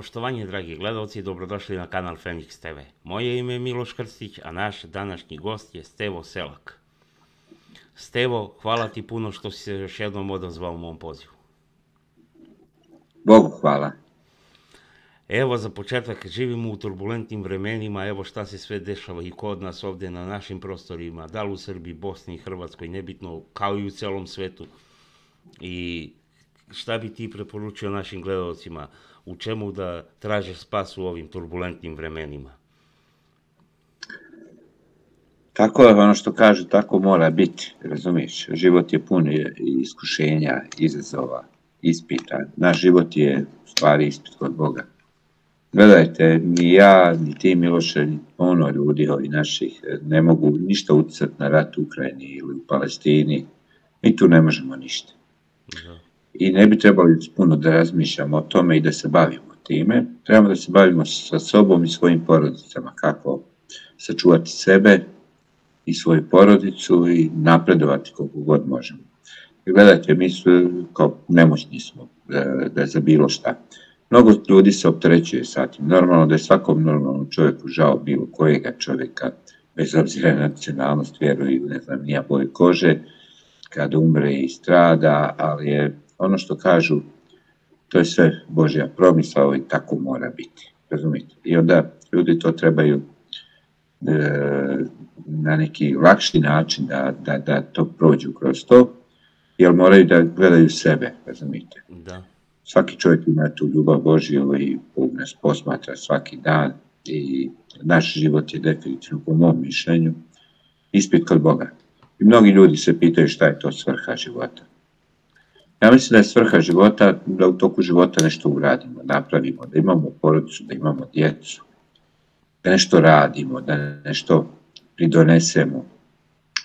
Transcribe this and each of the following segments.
Poštovanje, dragi gledalci, dobrodošli na kanal Fenix TV. Moje ime je Miloš Krstić, a naš današnji gost je Stevo Selak. Stevo, hvala ti puno što si se još jednom odazvao u mom pozivu. Bogu hvala. Evo, za početak, živimo u turbulentnim vremenima, evo šta se sve dešava i kod nas ovde na našim prostorima, da li u Srbiji, Bosni i Hrvatskoj, nebitno, kao i u celom svetu. I šta bi ti preporučio našim gledalcima, u čemu da traže spas u ovim turbulentnim vremenima? Tako je, ono što kaže, tako mora biti, razumiješ? Život je pun iskušenja, izazova, ispita. Naš život je u stvari ispit kod Boga. Gledajte, ni ja, ni ti Miloše, ni ono ljudi ovi naših ne mogu ništa uticati na rat u Ukrajini ili u Palestini. Mi tu ne možemo ništa. Da. I ne bi trebali puno da razmišljamo o tome i da se bavimo time. Trebamo da se bavimo sa sobom i svojim porodicama, kako sačuvati sebe i svoju porodicu i napredovati koliko god možemo. Gledajte, mi su kao nemoćni smo da, da za bilo šta. Mnogo ljudi se opterećuje sa tim. Normalno da je svakom normalnom čovjeku žao bilo kojega čovjeka, bez obzira na nacionalnost, vjeru i ne znam, nija boje kože, kada umre i strada, ali je ono što kažu, to je sve Božja promisla i tako mora biti. Razumite? I onda ljudi to trebaju e, na neki lakši način da, da, da to prođu kroz to, jer moraju da gledaju sebe, razumite? Da svaki čovjek ima tu ljubav Božiju i Bog nas posmatra svaki dan i naš život je definitivno po mom mišljenju ispit kod Boga. I mnogi ljudi se pitaju šta je to svrha života. Ja mislim da je svrha života da u toku života nešto uradimo, napravimo, da imamo porodicu, da imamo djecu, da nešto radimo, da nešto pridonesemo.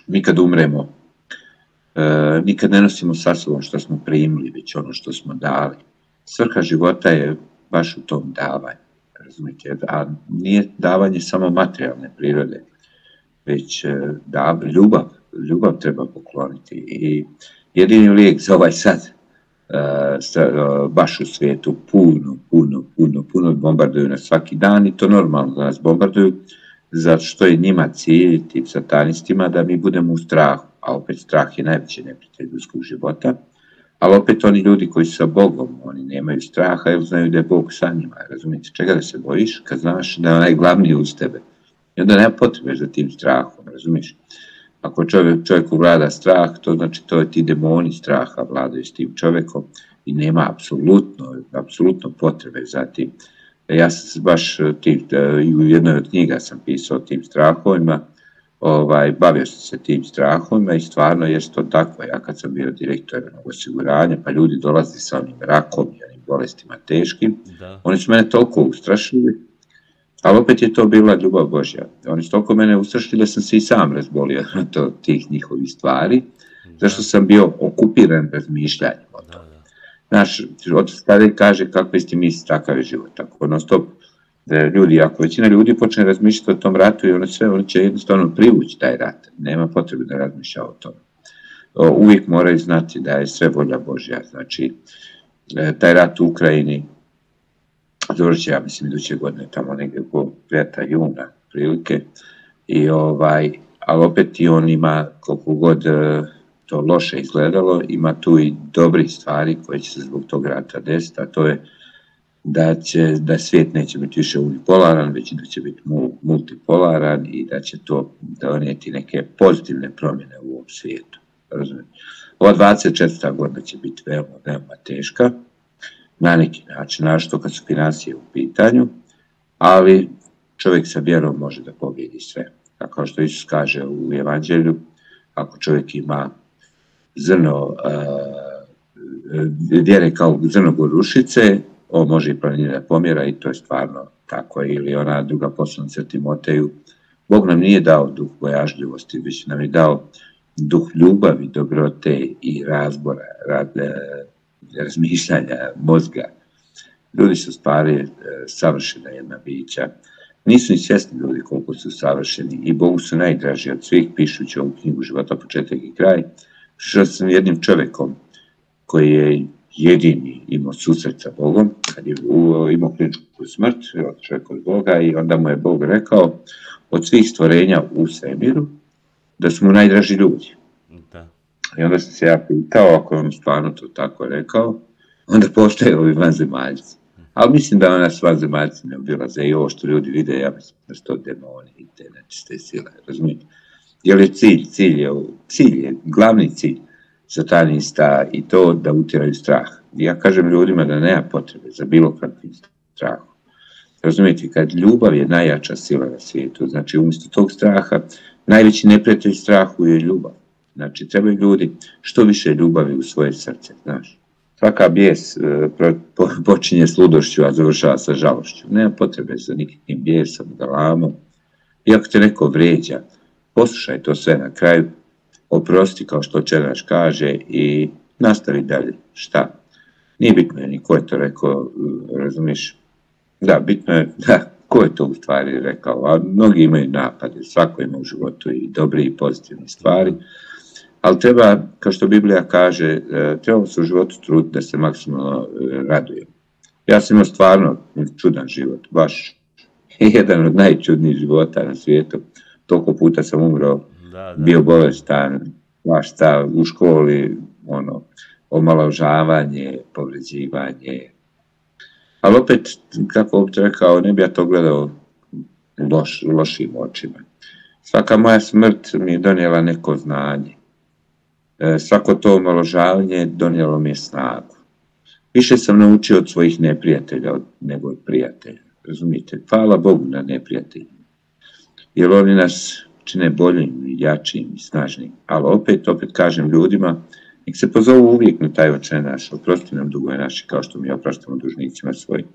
Mi kad umremo, e, nikad ne nosimo sa sobom što smo primili, već ono što smo dali svrha života je baš u tom davanju, razumijete, a nije davanje samo materijalne prirode, već da, ljubav, ljubav treba pokloniti i jedini lijek za ovaj sad, uh, baš u svijetu puno, puno, puno, puno bombarduju nas svaki dan i to normalno da nas bombarduju, zato što je njima cilj, tim satanistima, da mi budemo u strahu, a opet strah je najveći neprijatelj ljudskog života, ali opet oni ljudi koji su sa Bogom, oni nemaju straha jer znaju da je Bog sa njima, razumijete, čega da se bojiš kad znaš da je onaj glavni uz tebe. I onda nema potrebe za tim strahom, razumiješ? Ako čovjek, čovjeku vlada strah, to znači to je ti demoni straha vladaju s tim čovjekom i nema apsolutno, apsolutno potrebe za tim. Ja sam baš tim, i u jednoj od knjiga sam pisao o tim strahovima, ovaj, bavio sam se tim strahom i stvarno je to tako. Ja kad sam bio direktor osiguranja, pa ljudi dolazi sa onim rakom i onim bolestima teškim, da. oni su mene toliko ustrašili, ali opet je to bila ljubav Božja. Oni su toliko mene ustrašili da sam se i sam razbolio to, tih njihovih stvari, da. zašto sam bio okupiran razmišljanjem o tome. Da, da. Znaš, od kada kaže kako ste mi takav život, tako non stop da ljudi, ako većina ljudi počne razmišljati o tom ratu i ono sve, oni će jednostavno privući taj rat. Nema potrebe da razmišlja o tome. Uvijek moraju znati da je sve volja Božja. Znači, e, taj rat u Ukrajini završi, ja mislim, iduće godine, tamo negdje oko 5. juna, prilike, i ovaj, ali opet i on ima, koliko god e, to loše izgledalo, ima tu i dobri stvari koje će se zbog tog rata desiti, a to je da, će, da svijet neće biti više unipolaran, već da će biti multipolaran i da će to donijeti neke pozitivne promjene u ovom svijetu. Razumijete? Ova 24. godina će biti veoma, veoma teška, na neki način, našto kad su financije u pitanju, ali čovjek sa vjerom može da pobjedi sve. Kao što Isus kaže u Evanđelju, ako čovjek ima zrno vjere kao zrno gorušice, on može i planine pomjera i to je stvarno tako. Ili ona druga poslanica Timoteju, Bog nam nije dao duh bojažljivosti, već nam je dao duh ljubavi, dobrote i razbora, rad, razmišljanja, mozga. Ljudi su stvari e, savršena jedna bića. Nisu ni svjesni ljudi koliko su savršeni i Bogu su najdraži od svih pišući ovu knjigu života, početak i kraj. Prišao sam jednim čovekom koji je jedini imao susret sa Bogom, kad je imao kliničku smrt, otišao kod Boga i onda mu je Bog rekao od svih stvorenja u svemiru da su mu najdraži ljudi. I onda sam se ja pitao, ako je on stvarno to tako rekao, onda postoje ovi vanzemaljci. Ali mislim da ona sva zemaljci ne obilaze i ovo što ljudi vide, ja mislim da su to demoni i te nečiste sile, razumijete? Jer je cilj, cilj je, cilj je, glavni cilj satanista i to da utjeraju strah. Ja kažem ljudima da nema potrebe za bilo kakvim strahom. Razumijete, kad ljubav je najjača sila na svijetu, znači umjesto tog straha, najveći neprijatelj strahu je ljubav. Znači, trebaju ljudi što više ljubavi u svoje srce, znaš. Svaka bijes e, počinje s ludošću, a završava sa žalošću. Nema potrebe za nikakvim bijesom, galamom. Iako te neko vređa, poslušaj to sve na kraju, oprosti kao što Čeraš kaže i nastavi dalje. Šta? Nije bitno je ni ko je to rekao, razumiješ? Da, bitno je, da, ko je to u stvari rekao, a mnogi imaju napade, svako ima u životu i dobre i pozitivne stvari, ali treba, kao što Biblija kaže, e, treba se u životu truditi da se maksimalno e, raduje. Ja sam imao stvarno čudan život, baš jedan od najčudnijih života na svijetu. Toliko puta sam umro, da, da. bio bolestan, baš ta u školi, ono, omaložavanje, povređivanje. Ali opet, kako bih rekao, ne bi ja to gledao loš, lošim očima. Svaka moja smrt mi je donijela neko znanje. E, svako to omaložavanje donijelo mi je snagu. Više sam naučio od svojih neprijatelja nego od prijatelja. Razumite? Hvala Bogu na neprijateljima. Jer oni nas čine boljim, jačim i snažnim. Ali opet, opet kažem ljudima, nek se pozovu uvijek na taj oče naš, oprosti nam dugove naše kao što mi opraštamo dužnicima svojim.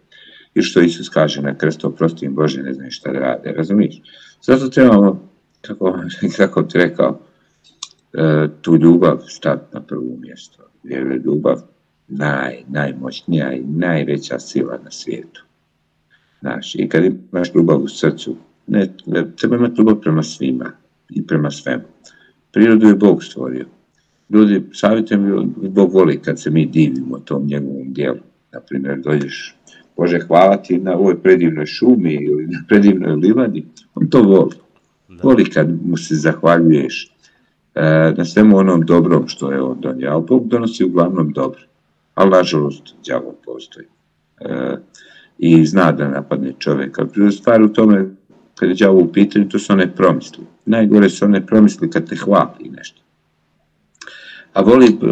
I što Isus kaže na krstu, oprosti im Bože, ne znaju šta da rade, razumiješ? Zato trebamo, kako, kako ti rekao, tu ljubav staviti na prvo mjesto. Jer je ljubav naj, najmoćnija i najveća sila na svijetu. Znaš, i kad imaš ljubav u srcu, ne, treba imati ljubav prema svima i prema svemu. Prirodu je Bog stvorio. Ljudi, savjetujem, Bog voli kad se mi divimo tom njegovom dijelu. Naprimjer, dođeš, Bože, hvala ti na ovoj predivnoj šumi ili na predivnoj livadi. On to voli. Da. Voli kad mu se zahvaljuješ e, na svemu onom dobrom što je on donio. Ali Bog donosi uglavnom dobro. Ali, nažalost, djavo postoji. E, I zna da napadne čovjeka. Stvar u tome kad je đavo u pitanju, to su one promisli. Najgore su one promisli kad te hvali nešto. A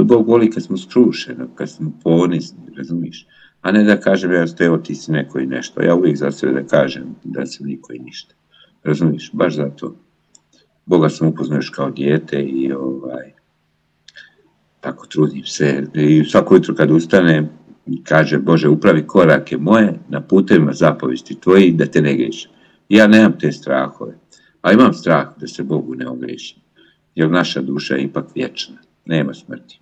Bog voli kad smo skrušeni, kad smo ponizni, razumiješ? A ne da kažem, ja evo ti si neko i nešto. Ja uvijek za sebe da kažem da sam niko i ništa. Razumiješ? Baš zato. Boga sam upoznao još kao dijete i ovaj, tako trudim se. I svako jutro kad ustane, kaže Bože, upravi korake moje na putevima zapovesti tvoji da te ne grešim. Ja nemam te strahove, a imam strah da se Bogu ne ogrešim, jer naša duša je ipak vječna, nema smrti.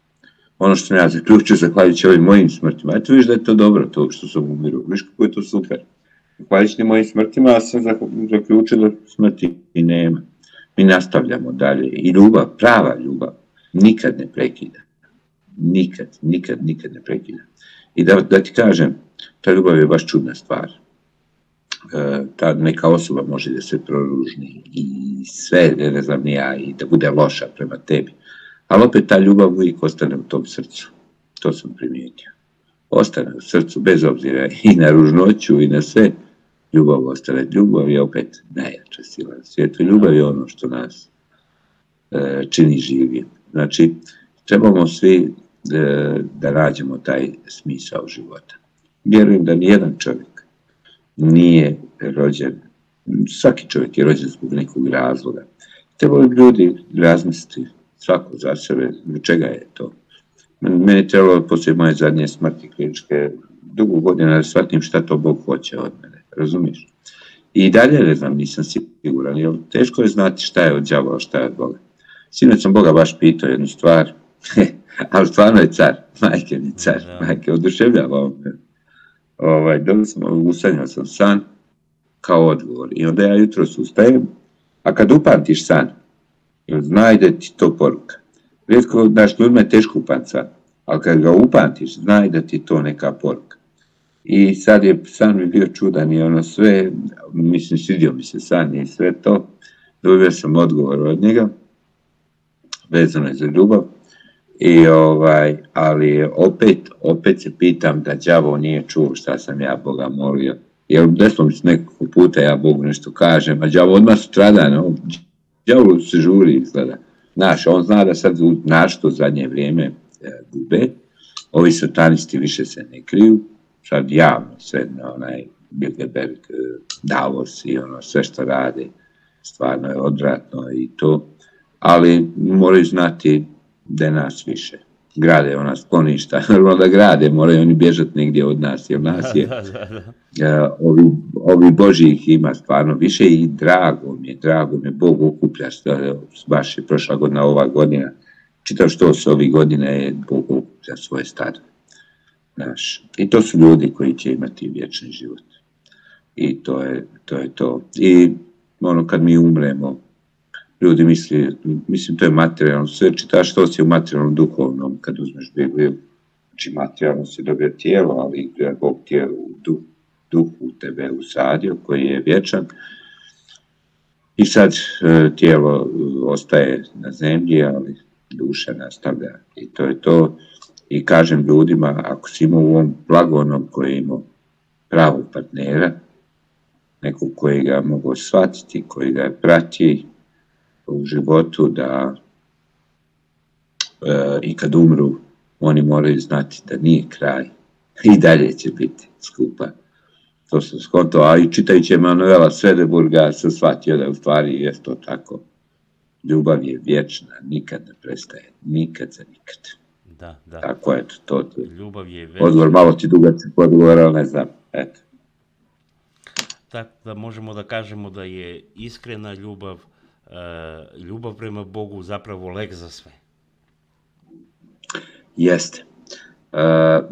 Ono što sam ja zaključio, zahvaljujući ovim mojim smrtima, eto viš da je to dobro, to što sam umiru, viš kako je to super. Zahvaljujući mojim smrtima, ja sam zaključio da smrti i nema. Mi nastavljamo dalje i ljubav, prava ljubav, nikad ne prekida. Nikad, nikad, nikad ne prekida. I da, da ti kažem, ta ljubav je baš čudna stvar. E, ta neka osoba može da se proružni i sve, ne znam ni ja, i da bude loša prema tebi. Ali opet ta ljubav uvijek ostane u tom srcu. To sam primijetio. Ostane u srcu, bez obzira i na ružnoću i na sve. Ljubav ostane. Ljubav je opet najjača sila na svijetu. Ljubav je ono što nas e, čini živim. Znači, trebamo svi e, da nađemo taj smisao života. Vjerujem da nijedan čovjek nije rođen, svaki čovjek je rođen zbog nekog razloga. Trebalo bi ljudi razmisliti svako za sebe, zbog čega je to. Meni je trebalo poslije moje zadnje smrti kliničke dugo godina da shvatim šta to Bog hoće od mene, razumiješ? I dalje ne znam, nisam siguran, jer teško je znati šta je od djavola, šta je od Boga. Sinoć sam Boga baš pitao jednu stvar, ali stvarno je car, majke mi car, majke, oduševljava ovo ovaj, da sam, usanjao sam san kao odgovor. I onda ja jutro ustajem, a kad upamtiš san, znaj da ti to poruka. Rijetko, znaš, ljudima je teško upamti san, ali kad ga upamtiš, znaj da ti to neka poruka. I sad je san mi bio čudan i ono sve, mislim, svidio mi se san i sve to. Dobio sam odgovor od njega, vezano je za ljubav. I ovaj, ali opet, opet se pitam da đavo nije čuo šta sam ja Boga molio. Jer se nekako puta ja Bogu nešto kažem, a đavo odmah strada, no, đavo se žuri izgleda. Znaš, on zna da sad našto zadnje vrijeme e, gube, ovi satanisti više se ne kriju, sad javno sve na onaj Bilderberg, e, Davos i ono sve što rade, stvarno je odvratno i to, ali moraju znati da je nas više. Grade ona skloništa, normalno da grade, moraju oni bježati negdje od nas, jer nas je, da, da, da. Uh, ovi, ovi Božih ima stvarno više i drago mi je, drago mi je, Bog okuplja, što, baš je prošla godina, ova godina, čitav što se ovih godine je Bog okuplja svoje stado. Naš. I to su ljudi koji će imati vječni život. I to je to. Je to. I ono kad mi umremo, ljudi misli, mislim to je materijalno, sve čitaš što si u materijalnom duhovnom kad uzmeš Bibliju, znači materijalno si dobio tijelo, ali je Bog tijelo u duh, duh u tebe usadio koji je vječan i sad e, tijelo ostaje na zemlji, ali duša nastavlja i to je to i kažem ljudima, ako si imao u ovom blagonom koji je imao pravog partnera, nekog koji ga mogu shvatiti, koji ga prati, u životu da e, i kad umru oni moraju znati da nije kraj i dalje će biti skupa. To sam skonto, a i čitajući Emanuela Svedeburga sam shvatio da u stvari je to tako. Ljubav je vječna, nikad ne prestaje, nikad za nikad. Da, da. Tako je to. to. Ljubav je vječna. Odgovor malo ti dugačak odgovor, ali ne znam, eto. Tako da možemo da kažemo da je iskrena ljubav E, ljubav prema Bogu zapravo lek za sve. Jeste. Uh,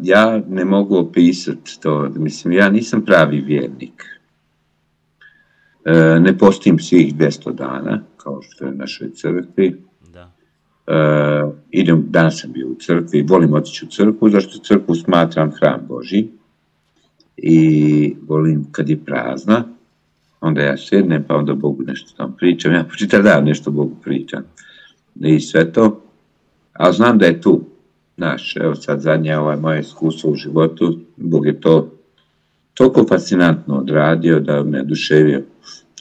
ja ne mogu opisati to, mislim, ja nisam pravi vjernik. Uh, ne postim svih 200 dana, kao što je u našoj crkvi. Da. Uh, idem, danas sam bio u crkvi, volim otići u crkvu, zašto crkvu smatram hram Boži i volim kad je prazna, onda ja sjednem, pa onda Bogu nešto tam pričam, ja po čitav dan nešto Bogu pričam. I sve to, ali znam da je tu, znaš, evo sad zadnje ovaj moje iskustvo u životu, Bog je to toliko fascinantno odradio da me oduševio.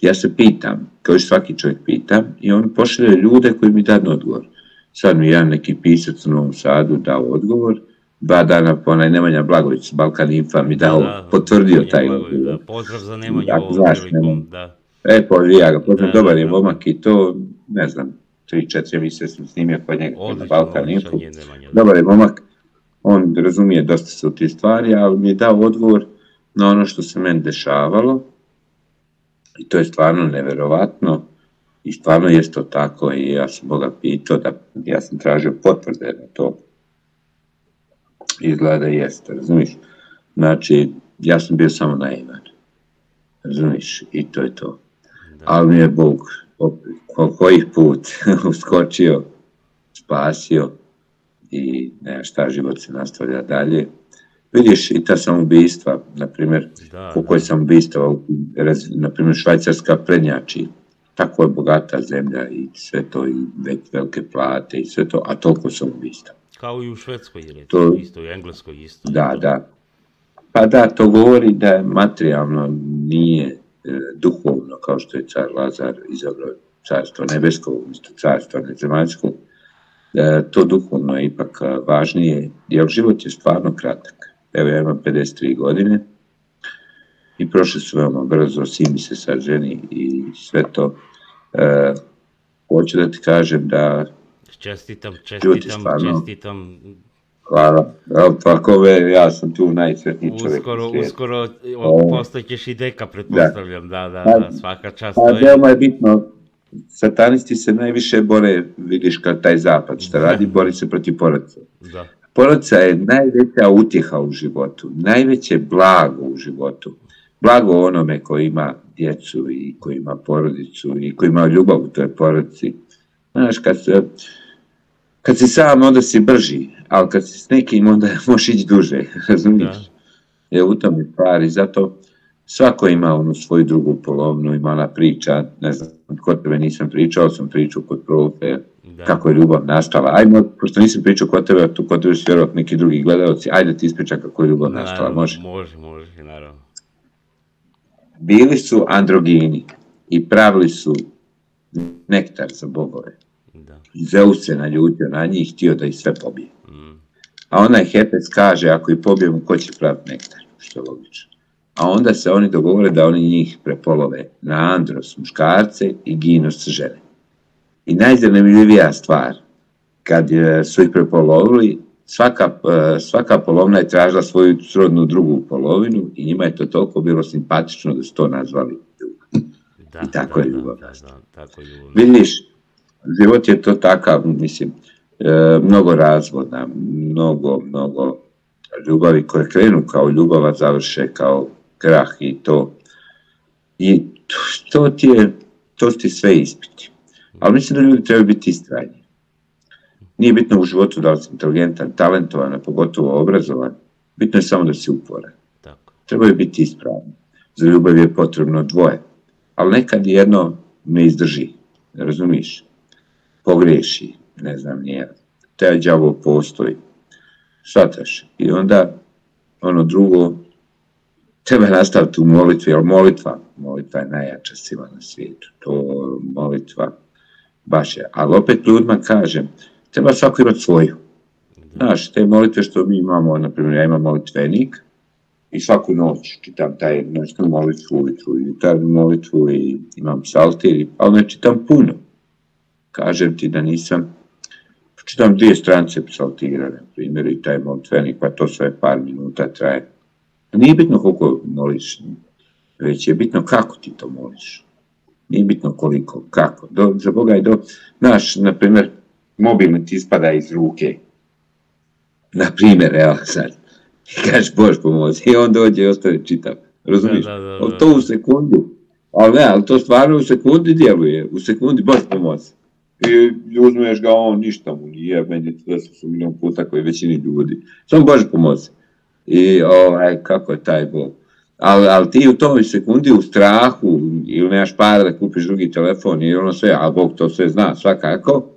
Ja se pitam, kao i svaki čovjek pitam, i on pošalje ljude koji mi dadnu odgovor. Sad mi jedan neki pisac u Novom Sadu dao odgovor, dva dana po onaj Nemanja Blagović, Balkan Infa, mi dao, da, da, potvrdio da, taj. Da, pozdrav za Nemanju ja, ovom prilikom, da. E, pa ja ga pozdrav, da, dobar je da. momak i to, ne znam, 3-4 mjeseca sam snimio kod njega na Balkan Info. Dobar je momak, on razumije dosta se u ti stvari, ali mi je dao odgovor na ono što se meni dešavalo i to je stvarno neverovatno i stvarno je to tako i ja sam Boga pitao da ja sam tražio potvrde na to izgleda da jeste, razumiješ? Znači, ja sam bio samo naivan, razumiješ? I to je to. Da. Ali mi je Bog ko kojih put uskočio, spasio i ne šta, život se nastavlja dalje. Vidiš i ta samoubistva, na primjer, da, koliko je da. samoubistva, na primjer Švajcarska prednjači, tako je bogata zemlja i sve to i velike plate i sve to, a toliko samoubistva kao i u Švedskoj, recimo, to, isto, i Engleskoj isto. Da, to. da. Pa da, to govori da je materijalno nije e, duhovno, kao što je car Lazar izabrao carstvo nebesko, umjesto carstva nezemaljskog, e, to duhovno je ipak važnije, jer život je stvarno kratak. Evo ja imam 53 godine i prošle su veoma brzo, sin mi se sad ženi i sve to. E, hoću da ti kažem da Čestitam, čestitam, stvarno, čestitam. Hvala. Tako ve, ja sam tu najsretniji čovjek. Uskoro, uskoro postaćeš i deka, pretpostavljam, da, da, da, pa, da svaka čast. A veoma je bitno, satanisti se najviše bore, vidiš kad taj zapad šta radi, bori se protiv porodica. Da. Porodica je najveća utjeha u životu, najveće blago u životu. Blago onome koji ima djecu i koji ima porodicu i koji ima ljubav u toj porodici. Znaš, kad se, kad si sam, onda si brži, ali kad si s nekim, onda možeš ići duže, razumiješ? Da. je u tome stvari, zato svako ima onu svoju drugu polovnu, ima ona priča, ne znam, kod tebe nisam pričao, sam pričao kod profe, da. kako je ljubav nastala. Ajmo, pošto nisam pričao kod tebe, a tu kod tebe su vjerovat neki drugi gledalci, ajde ti ispriča kako je ljubav naravno, nastala, može? Može, može, naravno. Bili su androgini i pravili su nektar za bogove. Da. Zeus se naljutio na njih, htio da ih sve pobije. Mm. A onaj Hepes kaže, ako ih pobijemo, ko će praviti nektar, što je logično. A onda se oni dogovore da oni njih prepolove na andros muškarce i ginos žene. I najzanimljivija stvar, kad su ih prepolovili, svaka, e, svaka polovna je tražila svoju srodnu drugu polovinu i njima je to toliko bilo simpatično da su to nazvali ljubav. Da, I tako da, je ljubav. Da, da, tako je ljubav. Vidiš, život je to takav, mislim, e, mnogo razvoda, mnogo, mnogo ljubavi koje krenu kao ljubava, završe kao krah i to. I to, to ti je, to ti sve ispiti. Ali mislim da ljudi trebaju biti istrajni. Nije bitno u životu da li si inteligentan, talentovan, a pogotovo obrazovan. Bitno je samo da si uporan. Tako. Trebaju biti ispravni. Za ljubav je potrebno dvoje. Ali nekad jedno ne izdrži. Razumiš? Pogreši. Ne znam, nije. Te đavo postoji. Svataš. I onda ono drugo treba nastaviti u molitvi, ali molitva, molitva je najjača sila na svijetu. To molitva baš je. Ali opet ljudima kažem, treba svako imati svoju. Znaš, te molitve što mi imamo, na primjer, ja imam molitvenik i svaku noć čitam taj noćnu molitvu ujutru i jutarnju molitvu i imam psaltir, ali ne čitam puno. Kažem ti da nisam, čitam dvije strance psaltira, na primjer, i taj molitvenik, pa to sve par minuta traje. Nije bitno koliko moliš, već je bitno kako ti to moliš. Nije bitno koliko, kako. Do, za Boga je do, znaš, na primjer, mobilni ti ispada iz ruke. Na primjer, evo sad, i kažeš Bož pomozi, i on dođe i ostane čitav. Razumiješ? Da, da, da, da. To u sekundi, ali ne, ali to stvarno u sekundi djeluje, u sekundi Bož pomozi. I uzmeš ga, on ništa mu nije, meni to su milion puta koji većini ljudi. Samo Bož pomozi. I ovaj, kako je taj Bog. Ali, ali ti u toj sekundi u strahu ili nemaš para da kupiš drugi telefon i ono sve, a Bog to sve zna svakako,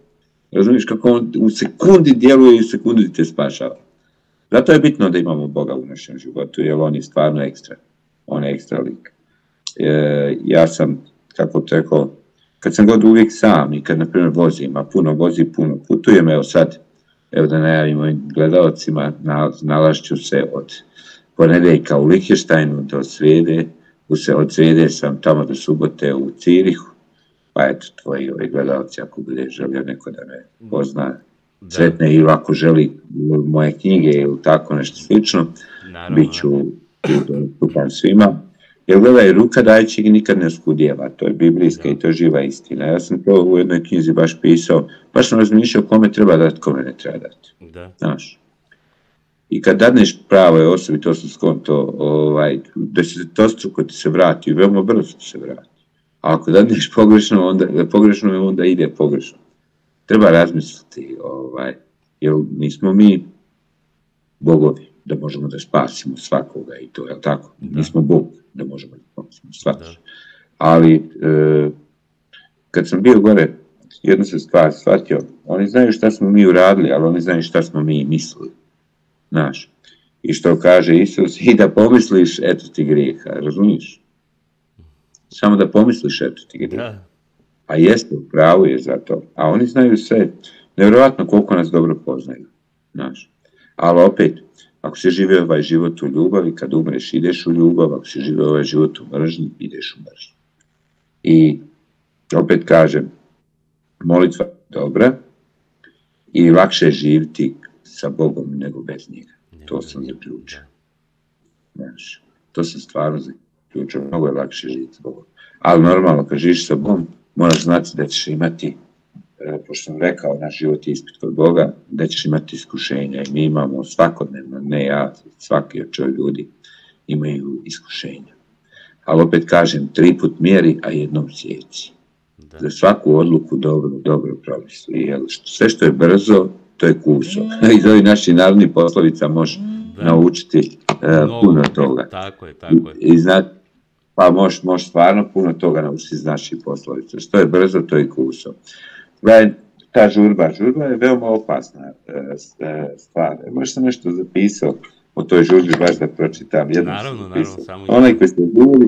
razumiješ kako on u sekundi djeluje i u sekundi te spašava. Zato je bitno da imamo Boga u našem životu, jer on je stvarno ekstra. On je ekstra lik. E, ja sam, kako te rekao, kad sam god uvijek sam i kad, na primjer, vozim, a puno vozi, puno putujem, evo sad, evo da najavimo gledalcima, nalašću se od ponedeljka u Lichtensteinu do srede, se od srede sam tamo do subote u Cirihu, pa eto, tvoji ovi gledalci, ako bude želio neko da me pozna, da. sretne ili ako želi moje knjige ili tako nešto slično, Naravno. bit ću dostupan svima. Jer gledaj, ruka dajećeg nikad ne skudjeva, to je biblijska da. i to je živa istina. Ja sam to u jednoj knjizi baš pisao, baš sam razmišljao kome treba dati, kome ne treba dati. Da. Znaš. I kad dadneš pravoj osobi, to sam skonto, ovaj, da se to struko ti se vrati, veoma brzo ti se vrati. A ako dadneš pogrešno, onda, pogrešno onda ide pogrešno. Treba razmisliti, ovaj, jer nismo mi bogovi da možemo da spasimo svakoga i to, je tako? Da. Nismo Bog da možemo da spasimo svakoga. Da. Ali, e, kad sam bio gore, jednu se stvar shvatio, oni znaju šta smo mi uradili, ali oni znaju šta smo mi mislili. Znaš, i što kaže Isus, i da pomisliš, eto ti grijeha, razumiješ? Samo da pomisliš, eto ti grijeha. Da. A jeste, pravo je za to. A oni znaju sve, nevjerovatno koliko nas dobro poznaju, znaš. Ali opet, ako si živio ovaj život u ljubavi, kad umreš ideš u ljubav, ako si živio ovaj život u mržnji, ideš u mržnji. I opet kažem, molitva je dobra i lakše je živiti sa Bogom nego bez njega. To sam zaključio. Znaš, to sam stvarno zaključio, mnogo je lakše živjeti sa Bogom. Ali normalno, kad živiš sa Bogom, moraš znati da ćeš imati, e, pošto sam rekao, naš život je ispit kod Boga, da ćeš imati iskušenja i mi imamo svakodnevno, ne ja, svaki od čovjek ljudi imaju iskušenja. Ali opet kažem, tri put mjeri, a jednom sjeci. Da. Za svaku odluku dobro, dobro promisli. Jer sve što je brzo, to je kuso. Iz ovih naših narodnih poslovica može. da. naučiti uh, puno toga. Tako je, tako je. I, i zna, pa možeš mož stvarno puno toga naučiti iz naših poslovica. Što je brzo, to je kuso. Gledaj, ta žurba, žurba je veoma opasna uh, stvar. Možeš sam nešto zapisao o toj žurbi, baš da pročitam. Jedno naravno, naravno, samo Onaj koji se žuri,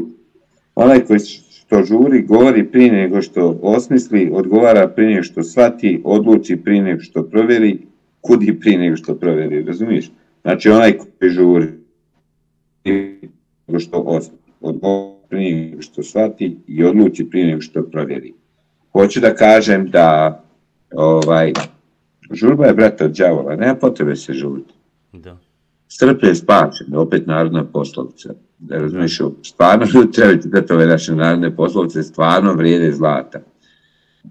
onaj koji što žuri, govori prije nego što osmisli, odgovara prije nego što shvati, odluči prije nego što proveri, kudi prije nego što proveri, razumiješ? Znači onaj koji žuri, nego što osmisli, odgovara prije nego što shvati i odluči prije nego što proveri. Hoću da kažem da ovaj, žurba je brata od djavola, nema potrebe se žuriti. Da. Strplje je spačen, opet narodna poslovica. Da razumiješ, stvarno trebate da ove naše narodne poslovice stvarno vrijede zlata.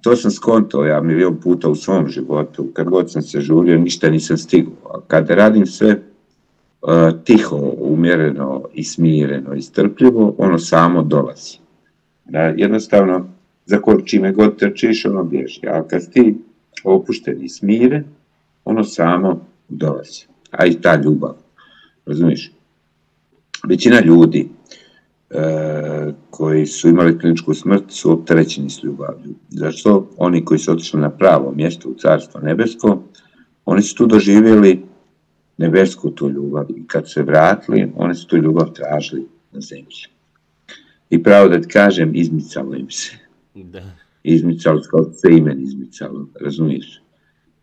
To sam skonto ja milion puta u svom životu, kad god sam se žurio, ništa nisam stigao. A kada radim sve tiho, umjereno i smireno i strpljivo, ono samo dolazi. Da, jednostavno, za ko, čime god trčiš, ono bježi. A kad ti opušten i smiren, ono samo dolazi. A i ta ljubav, razumiješ? Većina ljudi e, koji su imali kliničku smrt su opterećeni s ljubavlju. Zašto? Oni koji su otišli na pravo mjesto u Carstvo nebesko, oni su tu doživjeli nebesku tu ljubav i kad se vratili, oni su tu ljubav tražili na zemlji. I pravo da ti kažem, izmicalo im se. Da. Izmicalo, kao se imen izmicalo, razumiješ?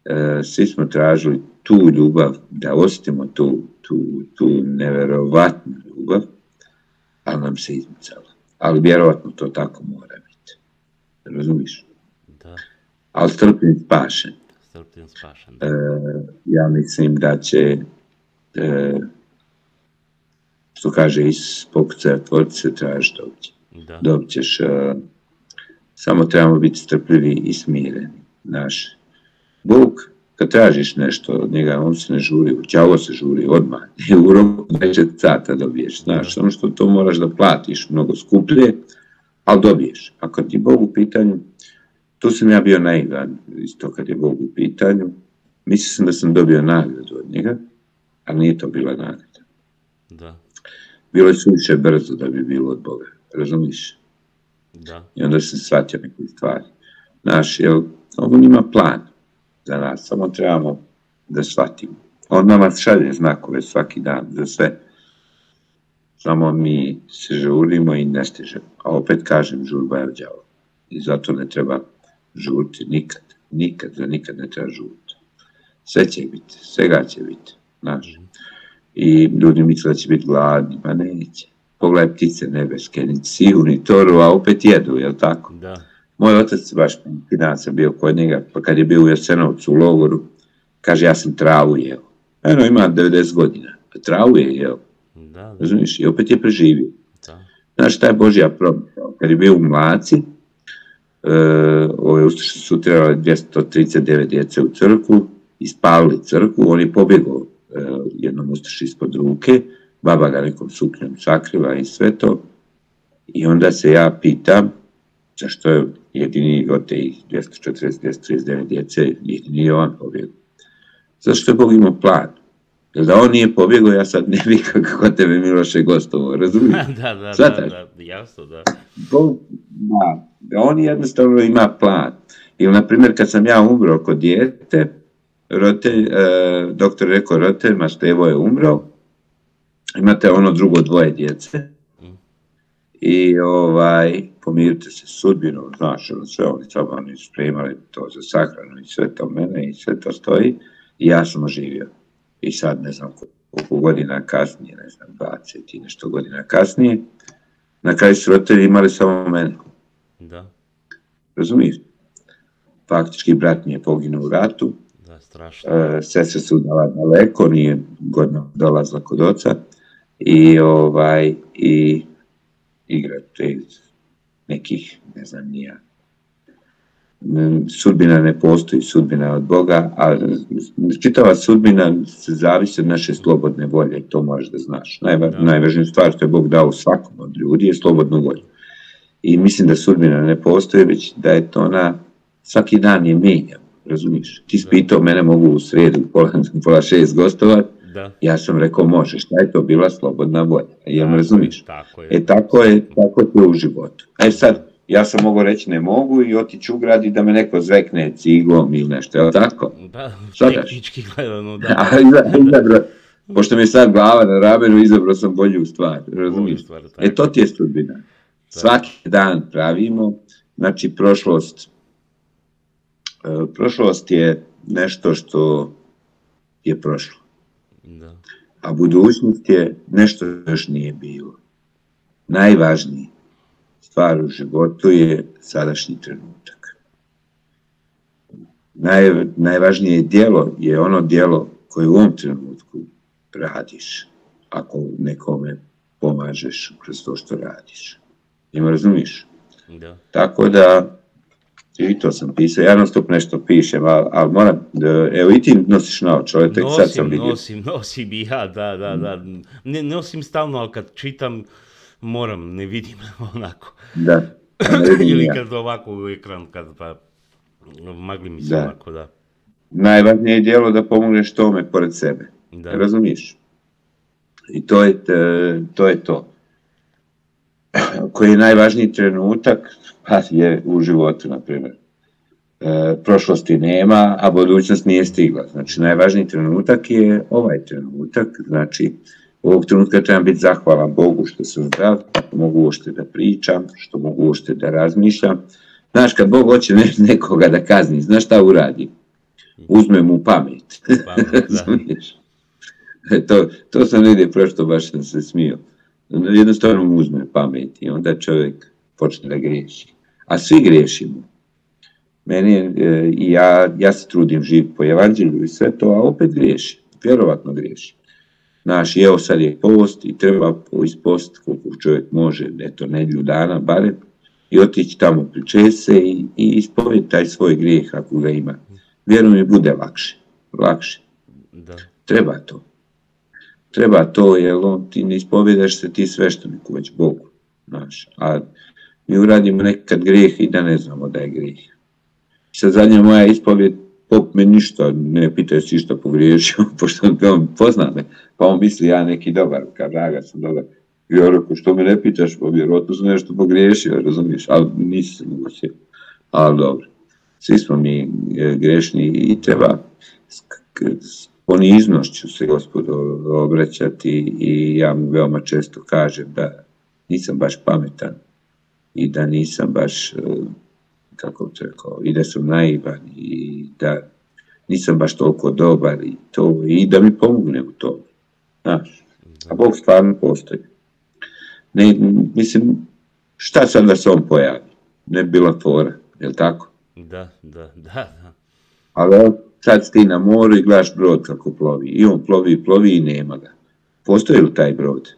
E, svi smo tražili tu ljubav, da osjetimo tu, tu, tu neverovatnu ljubav, ali nam se izmicala. Ali vjerovatno to tako mora biti. Razumiješ? Da. Ali strpljen spašen. Strpljen spašen, da. E, ja mislim da će e, što kaže iz pokucaja tvorce tražiš dobit. Da. Dobit ćeš e, samo trebamo biti strpljivi i smireni. Naš Bog kad tražiš nešto od njega, on se ne žuri, ćavo se žuri odmah, i u roku 20 sata dobiješ, znaš, ono što to moraš da platiš mnogo skuplje, ali dobiješ. A kad ti Bog u pitanju, tu sam ja bio naivan, isto kad je Bog u pitanju, mislio sam da sam dobio nagradu od njega, a nije to bila nagrada. Da. Bilo je suviše brzo da bi bilo od Boga, razumiješ? Da. I onda sam shvatio neke stvari. Znaš, jel, on ima plan za nas, samo trebamo da shvatimo. On nama šalje znakove svaki dan za sve. Samo mi se žurimo i ne stižemo. A opet kažem, žurba je djavo. I zato ne treba žuriti nikad. Nikad, za nikad ne treba žuriti. Sve će biti, svega će biti, znaš. I ljudi misle da će biti gladni, ma neće. Pogledaj ptice nebeske, ni siju, ni toru, a opet jedu, jel tako? Da. Moj otac baš dan sam bio kod njega, pa kad je bio u Jasenovcu u logoru, kaže ja sam travu jeo. Eno ima 90 godina, a travu je jeo. Da, da. Razumiješ? I opet je preživio. da. Znaš šta je Božja promisao? Kad je bio u mlaci, ove ustaše su trebali 239 djece u crkvu, ispalili crkvu, on je pobjegao uh, jednom ustaši ispod ruke, baba ga nekom suknjom sakrila i sve to. I onda se ja pitam, zašto je jedini od te 240-239 djece, jedini je on pobjegao. Zašto je Bog imao plan? Jer da on nije pobjegao, ja sad ne bih kako tebe Miloše gostovo, razumiješ? da, da, Svataš? da, da, jasno, da. Bog, da, da on jednostavno ima plan. Ili, na primjer, kad sam ja umro kod dijete, roditelj, e, doktor rekao roditeljima, Stevo je umro, imate ono drugo dvoje djece, i ovaj, pomirite se sudbinom, znaš, ono sve oni tamo, oni spremali to za sahranu i sve to mene i sve to stoji i ja sam oživio. I sad ne znam koliko godina kasnije, ne znam, 20 i nešto godina kasnije, na kraju su roditelji imali samo mene. Da, Razumiješ? Faktički brat mi je poginuo u ratu, da, strašno. e, sestra su dala daleko, nije godno dolazila kod oca i ovaj i igrate nekih, ne znam, nija. Mm, Sudbina ne postoji, sudbina je od Boga, a čitava sudbina se zavisi od naše slobodne volje, to moraš da znaš. Najva, Da. Najvažnija stvar što je Bog dao svakom od ljudi je slobodnu volju. I mislim da sudbina ne postoji, već da je to ona, svaki dan je menjam, razumiješ? Ti si Da. pitao, mene mogu u sredu, pola, pola šest gostovat, Da. Ja sam rekao, može, šta je to bila slobodna volja? Jel me razumiješ? je, Tako je. E tako je, tako je to u životu. E sad, ja sam mogao reći ne mogu i otići u grad i da me neko zvekne ciglom ili nešto, je li tako? Daš? tehnički gledano, da. A iza- izabro, pošto mi je sad glava na ramenu, izabrao sam bolju stvar, razumiješ? stvar, tako. E to ti je sudbina. Svaki dan pravimo, znači prošlost, e, prošlost je nešto što je prošlo, Da. a budućnost je nešto što još nije bilo. Najvažniji stvar u životu je sadašnji trenutak. Naj, najvažnije dijelo je ono dijelo koje u ovom trenutku radiš, ako nekome pomažeš kroz to što radiš. Ima razumiješ? Da. Tako da, i to sam pisao, ja non stop nešto pišem, ali, ali moram, da, evo i ti nosiš naočale, tek sad sam vidio. nosim, nosim i ja, da, da, da. Ne nosim stalno, ali kad čitam, moram, ne vidim onako. Da, ne vidim Ili ja. kad ovako u ekran, kad pa magli mi se Da. onako, da. Najvažnije je dijelo da pomogneš tome pored sebe. Da. Razumiješ? I to je, to je to. Koji je najvažniji trenutak, pa je u životu, na primjer. E, prošlosti nema, a budućnost nije stigla. Znači, najvažniji trenutak je ovaj trenutak. Znači, ovog trenutka trebam biti zahvalan Bogu što sam zdrav, što mogu uopšte da pričam, što mogu uopšte da razmišljam. Znaš, kad Bog hoće ne- nekoga da kazni, znaš šta uradi? Uzme mu pamet. Pamet, da. E, to, to sam negdje prošto baš sam se smio. Jednostavno mu uzme pamet i onda čovjek počne da griješi. A svi griješimo. Meni e, i ja, ja se trudim živjeti po evanđelju i sve to, a opet griješi. Vjerovatno griješi. Znaš, i evo sad je post i treba ispost koliko čovjek može, eto, nedlju dana barem, i otići tamo priče se i, i ispovjeti taj svoj grijeh ako ga ima. Vjerujem mi bude lakše. Lakše. Da. Treba to. Treba to, jer on, ti ne ispovjedaš se ti svešteniku, već Bogu. Znaš. A mi uradimo nekad grijeh i da ne znamo da je grijeh. Sad zadnja moja ispovjed, pop me ništa, ne pita si što pogriješio, pošto on pozna me, pa on misli ja neki dobar, kao draga sam dobar. I ja rekao, što me ne pitaš, pa vjerojatno sam nešto pogriješio, razumiješ, ali nisi se moguće. Ali dobro, svi smo mi e, grešni i treba s, poniznošću se gospodu obraćati i ja mu veoma često kažem da nisam baš pametan i da nisam baš, e, kako bi to rekao, i da sam naivan i da nisam baš toliko dobar i to, i da mi pomogne u tome. Znaš, a Bog stvarno postoji. Ne, mislim, šta sad da se on pojavi? Ne bi bila fora, je li tako? Da, da, da, da. Ali sad ti na moru i gledaš brod kako plovi. I on plovi, plovi i nema ga. Postoji li taj brod?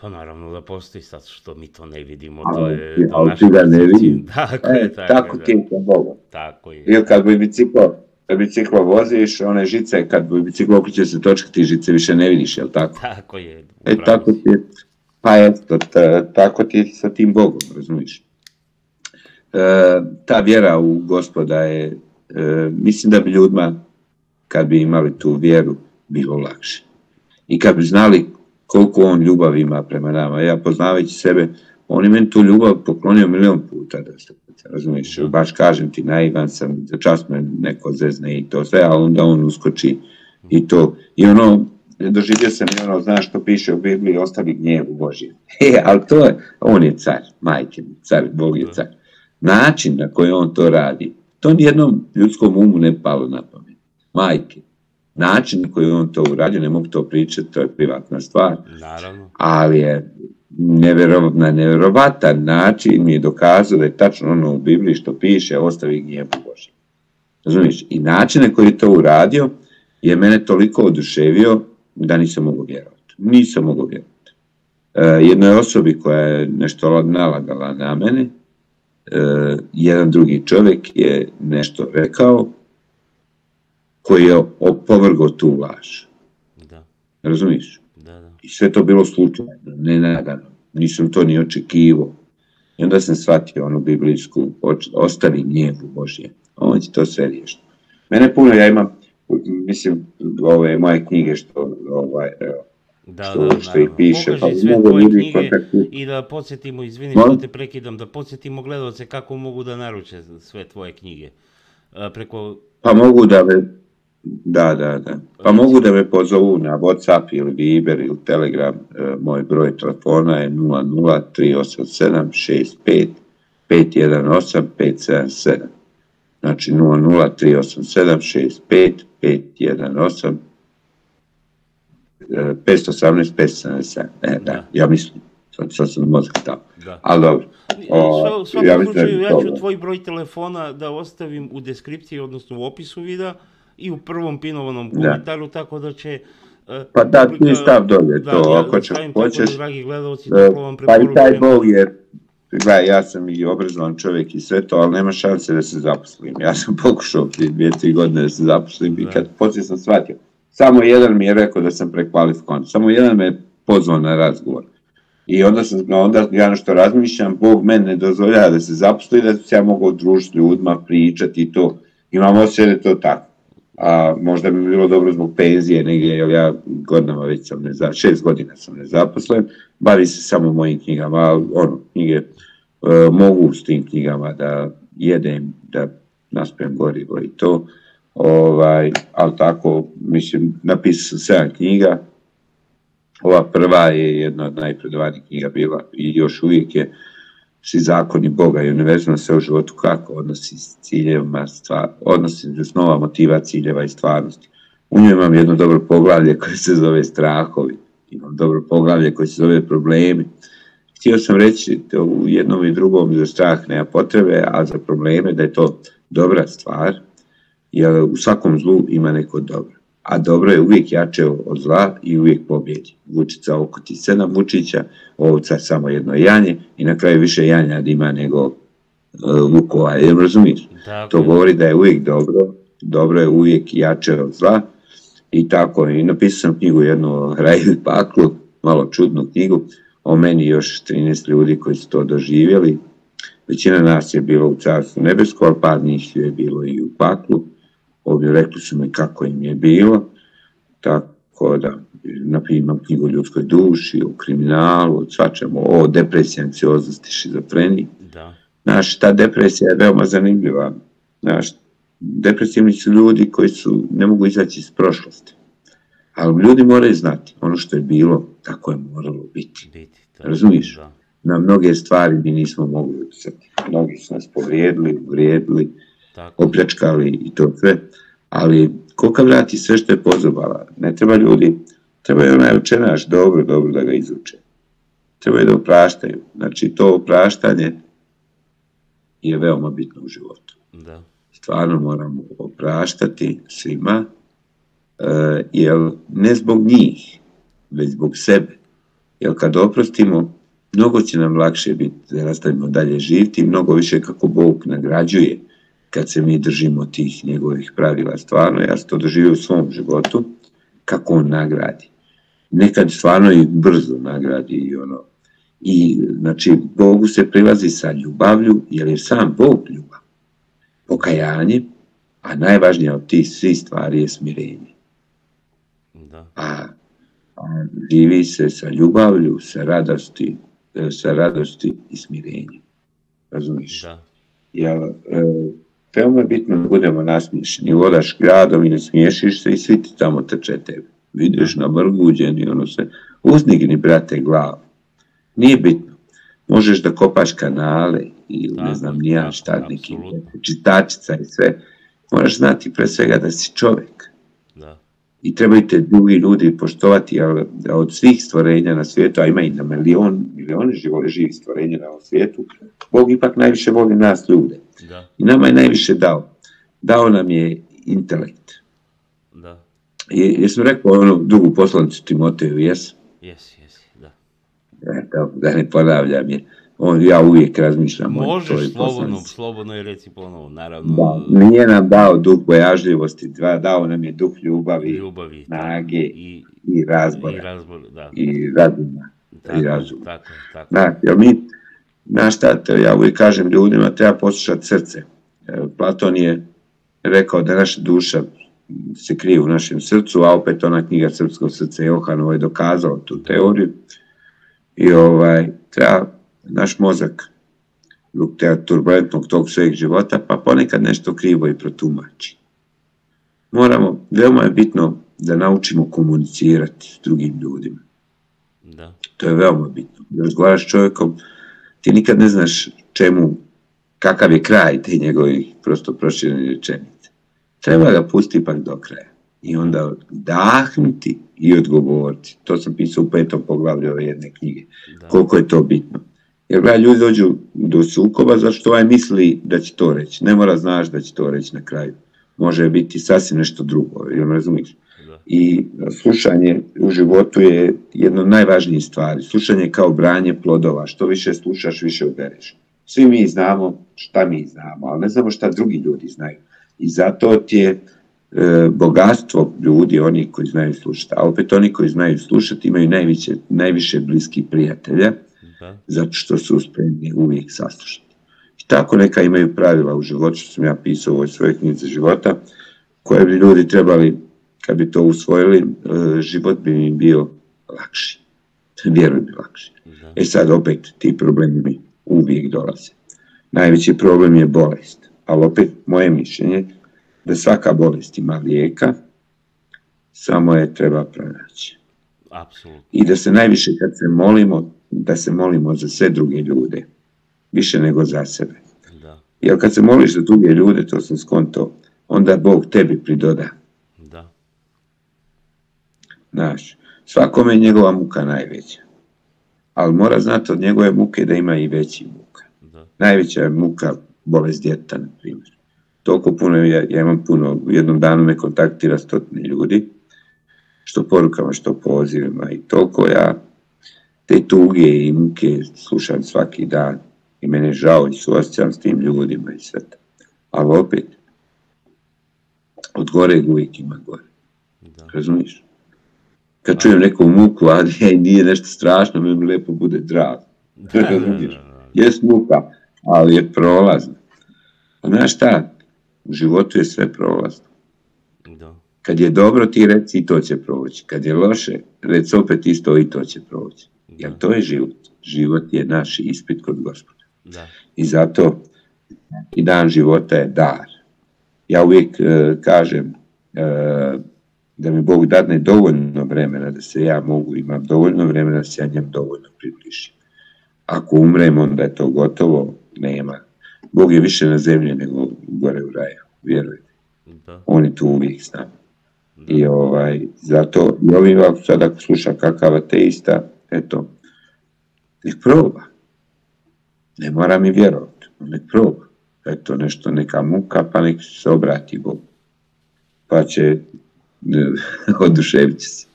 Pa naravno da postoji sad što mi to ne vidimo, Ali to je ti- to ali ti ga ne vidiš. Tako E, je, tako, tako je, ti da. je sa Bogom. Tako je. Ili kad bi biciklo, kad biciklo voziš, one žice, kad bi biciklo okreće se točka, ti žice više ne vidiš, jel tako? Tako je. E, tako ti je, pa eto, ta- tako ti je sa tim Bogom, razumiješ? E, ta vjera u gospoda je, e, mislim da bi ljudima, kad bi imali tu vjeru, bilo lakše. I kad bi znali koliko on ljubav ima prema nama, ja poznavajući sebe, on je meni tu ljubav poklonio milion puta, da se razumiješ, baš kažem ti, naivan sam, za čas me neko zezne i to sve, a onda on uskoči i to, i ono, doživio sam i ono, znaš što piše u Bibliji, ostavi gnjevu Božje. E, ali to je, on je car, majke mi, car, Bog je car. Način na koji on to radi, to nijednom ljudskom umu ne palo na pamet. Majke, način na koji on to uradio, ne mogu to pričati, to je privatna stvar, Naravno. ali je nevjerov, na nevjerovatan način mi je dokazao da je tačno ono u Bibliji što piše, ostavi gnjevu Božje. Razumiješ? I način na koji je to uradio je mene toliko oduševio da nisam mogao vjerovati. Nisam mogao vjerovati. E, jednoj osobi koja je nešto nalagala na mene, e, jedan drugi čovjek je nešto rekao koji je opovrgo tu laž. Da, Razumiješ? da, da. I sve to bilo slučajno, nenadano. Nisam to ni očekivao. I onda sam shvatio onu biblijsku, ostavi gnjevu Božje. On će to sve riješiti. Mene puno, ja imam, mislim, ove moje knjige što, ovaj, Da, što, da, što naravno. piše, Pokaži pa sve tvoje knjige kontakti- i da podsjetimo, izvini što te prekidam, da podsjetimo gledalce kako mogu da naruče sve tvoje knjige. A, preko, Pa mogu da da, da, da. Pa mogu da me pozovu na Whatsapp ili Viber ili Telegram. E, moj broj telefona je 00387 65 518 577. Znači 00387 65 518 e, 518 577. E, da, Da. ja mislim, sad, sad sam mozak tamo. da. Ali dobro. O, u svakom ja da slučaju, ja ću tvoj broj telefona da ostavim u deskripciji, odnosno u opisu videa i u prvom pinovanom Da. komentaru, tako da će... e, Pa da, ti publika- stav dolje to, ja ako će, stavim tako, hoćeš. dragi gledalci, E, Pa i taj. Bog je, gledaj, ja sam i obrazovan čovjek i sve to, ali nema šanse da se zaposlim. Ja sam pokušao prije dvije, tri godine da se zaposlim i Da. kad poslije sam shvatio, samo jedan mi je rekao da sam prekvalifikovan, samo jedan me je pozvao na razgovor. I onda, sam, onda ja nešto razmišljam, Bog mene ne dozvoljava da se zaposli, da se ja mogu družiti ljudima, pričati i to. Imam osjećaj da je to tako. A možda bi bilo dobro zbog penzije negdje, jer ja godinama već sam neza, šest godina sam nezaposlen, bavi se samo mojim knjigama, ali ono, knjige e, mogu s tim knjigama da jedem, da naspijem gorivo i to, ovaj, ali tako, mislim, napisao sam sedam knjiga, ova prva je jedna od najpredovanijih knjiga bila i još uvijek je svi zakoni Boga i univerzuma se u životu kako odnosi s ciljevima, stvar, odnosi snova motiva ciljeva i stvarnosti. U njoj imam jedno dobro poglavlje koje se zove strahovi, imam dobro poglavlje koje se zove problemi. Htio sam reći da u jednom i drugom za strah nema potrebe, a za probleme da je to dobra stvar, jer u svakom zlu ima neko dobro. A dobro je uvijek jače od zla i uvijek pobjedi. Vučica okoti sedam vučića, ovca samo jedno janje i na kraju više janja da ima nego uh, vukova, jel razumiješ? To govori da je uvijek dobro, dobro je uvijek jače od zla i tako. I napisao sam knjigu jednu o raju i paklu, malo čudnu knjigu, o meni još 13 ljudi koji su to doživjeli. Većina nas je bilo u carstvu nebesko, ali par njih je bilo i u paklu. Ovdje rekli su mi kako im je bilo, tako da naprimam knjigu o ljudskoj duši, o kriminalu, o svačemu, o depresiji, anksioznosti, šizofreniji. Da. Znaš, ta depresija je veoma zanimljiva. Znaš, depresivni su ljudi koji su, ne mogu izaći iz prošlosti. Ali ljudi moraju znati, ono što je bilo, tako je moralo biti. Biti. tako, Razumiješ? Da. Na mnoge stvari mi nismo mogli utjecati. Mnogi su nas povrijedili, uvrijedili, Tako. opljačkali i to sve. Ali koka vrati sve što je pozobala. Ne treba ljudi, treba je onaj učenaš dobro, dobro da ga izuče. Treba da opraštaju. Znači to opraštanje je veoma bitno u životu. Da. Stvarno moramo opraštati svima, e, jer ne zbog njih, već zbog sebe. Jer kad oprostimo, mnogo će nam lakše biti da nastavimo dalje živjeti, mnogo više kako Bog nagrađuje kad se mi držimo tih njegovih pravila. Stvarno, ja sam to doživio u svom životu, kako on nagradi. Nekad stvarno i brzo nagradi i ono. I, znači, Bogu se prilazi sa ljubavlju, jer je sam Bog ljubav. Pokajanje, a najvažnija od tih svih stvari je smirenje. Da. A, a živi se sa ljubavlju, sa radosti, e, sa radosti i smirenjem. Razumiješ? Da. Jer, e, veoma je bitno da budemo nasmiješeni. Vodaš gradom i ne smiješiš se i svi ti tamo trče tebe. Vidiš na vrguđen i ono se, uzdigni, brate, glavu. Nije bitno. Možeš da kopaš kanale ili ne znam nija šta, neki čitačica i sve. Moraš znati pre svega da si čovjek Da. i trebaju te drugi ljudi poštovati, ali od svih stvorenja na svijetu, a ima i na milion, milione živih stvorenja na ovom svijetu, Bog ipak najviše voli nas ljude. Da. I nama je najviše dao. Dao nam je intelekt. Da. I, jesam rekao onu drugu poslanicu Timoteju, jes? Jesi, jesi. Da. Da, da ne ponavljam je. On, ja uvijek razmišljam Možeš slobodno, poslanici. slobodno je reci ponovo, naravno. Da, nije nam dao duh bojažljivosti, dva, dao nam je duh ljubavi ljubavi. tako, snage I, i i razbora razbor, da. i razuma. tako, razum. tako, tako. Znaš, jer mi, znaš šta, te- ja uvijek kažem ljudima, treba poslušati srce. E, Platon je rekao da naša duša se krije u našem srcu, a opet ona knjiga Srpsko srce Johanovo je dokazao tu teoriju. I ovaj, treba naš mozak zbog te turbulentnog tog svojeg života, pa ponekad nešto krivo i protumači. Moramo, veoma je bitno da naučimo komunicirati s drugim ljudima. Da. To je veoma bitno. Da razgovaraš s čovjekom, ti nikad ne znaš čemu, kakav je kraj te njegovih prosto proširene rečenice. Treba ga pustiti ipak do kraja. I onda dahnuti i odgovoriti. To sam pisao u petom poglavlju ove jedne knjige. Da. Koliko je to bitno. Jer gledaj, ljudi dođu do sukoba zašto ovaj misli da će to reći. Ne mora znaš da će to reći na kraju. Može biti sasvim nešto drugo, jel razumiješ? I slušanje u životu je jedno od najvažnijih stvari. Slušanje kao branje plodova. Što više slušaš, više obereš. Svi mi znamo šta mi znamo, ali ne znamo šta drugi ljudi znaju. I zato ti je e, bogatstvo ljudi, oni koji znaju slušati. A opet oni koji znaju slušati imaju najviše, najviše bliskih prijatelja da. zato što su spremni uvijek saslušati. I tako neka imaju pravila u životu, što sam ja pisao u ovoj svojoj knjizi života, koje bi ljudi trebali, kad bi to usvojili, e, život bi im bio lakši. Vjerujem bi lakši. Da. E sad opet ti problemi mi uvijek dolaze. Najveći problem je bolest, ali opet moje mišljenje da svaka bolest ima lijeka, samo je treba pronaći. Apsolutno. I da se najviše kad se molimo, da se molimo za sve druge ljude, više nego za sebe. Da. Jer kad se moliš za druge ljude, to sam skonto, onda Bog tebi pridoda. Znaš, svakome je njegova muka najveća. Ali mora znati od njegove muke da ima i veći muka. Da. Najveća je muka bolest djeta, na primjer. Toliko puno, ja, ja imam puno, u jednom danu me kontaktira stotni ljudi, što porukama, što pozivima i toliko ja te tuge i muke slušam svaki dan i mene žao i suosjećam s tim ljudima i sve to. Ali opet, od gore uvijek ima gore. Da. Razumiješ? Kad čujem neku muku, a ne, nije nešto strašno, mi lepo bude drago. Da, Razumiješ? Da, da, Jes muka, ali je prolazna. A znaš šta? U životu je sve prolazno. Da. Kad je dobro, ti reci i to će proći. Kad je loše, reci opet isto i to će proći. Jer to je život. Život je naš ispit kod gospoda. Da. I zato i dan života je dar. Ja uvijek e, kažem e, da mi Bog dadne dovoljno vremena da se ja mogu, imam dovoljno vremena da se ja njem dovoljno približim. Ako umrem, onda je to gotovo, nema. Bog je više na zemlji nego gore u raju, vjerujte. Da. On je tu uvijek s nama. Da. I ovaj, zato, i ovim sad ako sluša kakav ateista, eto, nek proba. Ne mora mi vjerovati, nek proba. Eto, nešto, neka muka, pa nek se obrati Bogu. Pa će oduševiti se.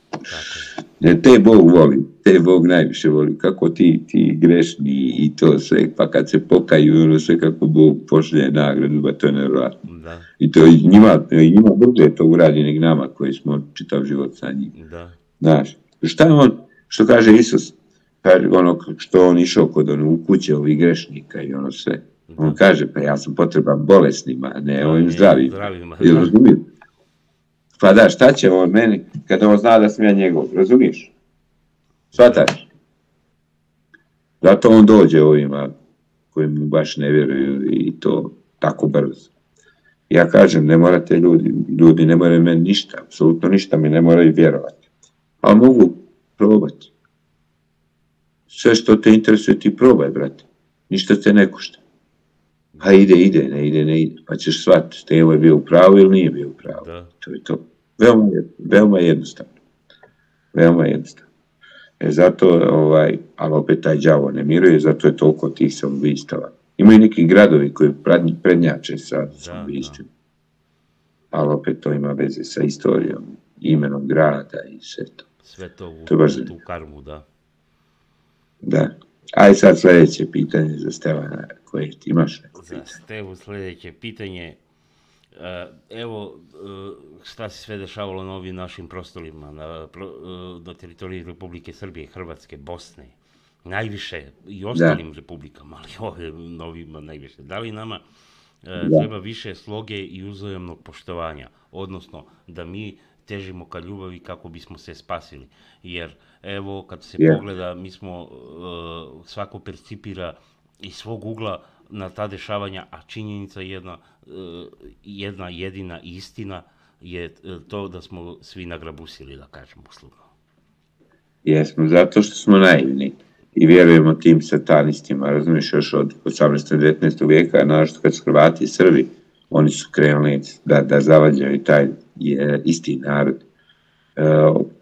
Ne, te Bog voli, te Bog najviše voli, kako ti, ti grešni i to sve, pa kad se pokaju, ono sve kako Bog pošlje nagradu, ba to je nevjerojatno. Da. I to i njima, i njima brže to uradi nek nama koji smo čitav život sa njim. Da. Znaš, šta on, što kaže Isus, kaže ono što on išao kod ono u kuće ovih grešnika i ono sve. On da. kaže, pa ja sam potreban bolesnima, a ne da, ovim zdravim. zdravima. Da. Razumiješ? Pa da, šta će on meni kada on zna da sam ja njegov, razumiješ? Svataš? Zato on dođe ovima koji mu baš ne vjeruju i to tako brzo. Ja kažem, ne morate ljudi, ljudi ne moraju meni ništa, apsolutno ništa mi ne moraju vjerovati. Ali mogu probati. Sve što te interesuje ti probaj, brate. Ništa te ne košta. Pa ide, ide, ne ide, ne ide. Pa ćeš shvatiti, Stevo je bio u pravu ili nije bio u pravu. Da. To je to. Veoma, veoma jednostavno. Veoma jednostavno. E zato, ovaj, ali opet taj đavo ne miruje, zato je toliko tih samoubistava. Imaju neki gradovi koji prednjače sa da, samoubistvima. Da. Ali opet to ima veze sa istorijom, imenom grada i sve to. Sve to u, to baš... tu karmu, da. Da. Aj sad sledeće pitanje za Stevana, koje ti imaš neko pitanje? Za Stevu sledeće pitanje. E, evo e, šta se sve dešavalo na ovim našim prostorima, na, e, na teritoriji Republike Srbije, Hrvatske, Bosne, najviše i da. ostalim da. republikama, ali ove novima najviše. Da li nama Da. Treba više sloge i uzajamnog poštovanja, odnosno da mi težimo ka ljubavi kako bismo se spasili. Jer evo kad se Je. pogleda, mi smo, e, svako percipira iz svog ugla na ta dešavanja, a činjenica jedna, e, jedna jedina istina je e, to da smo svi nagrabusili, da kažem uslovno. Jesmo, zato što smo naivni i vjerujemo tim satanistima, razumiješ, još od 18. 19. vijeka, naravno kad su Hrvati i Srbi, oni su krenuli da, da zavađaju taj je, isti narod. E,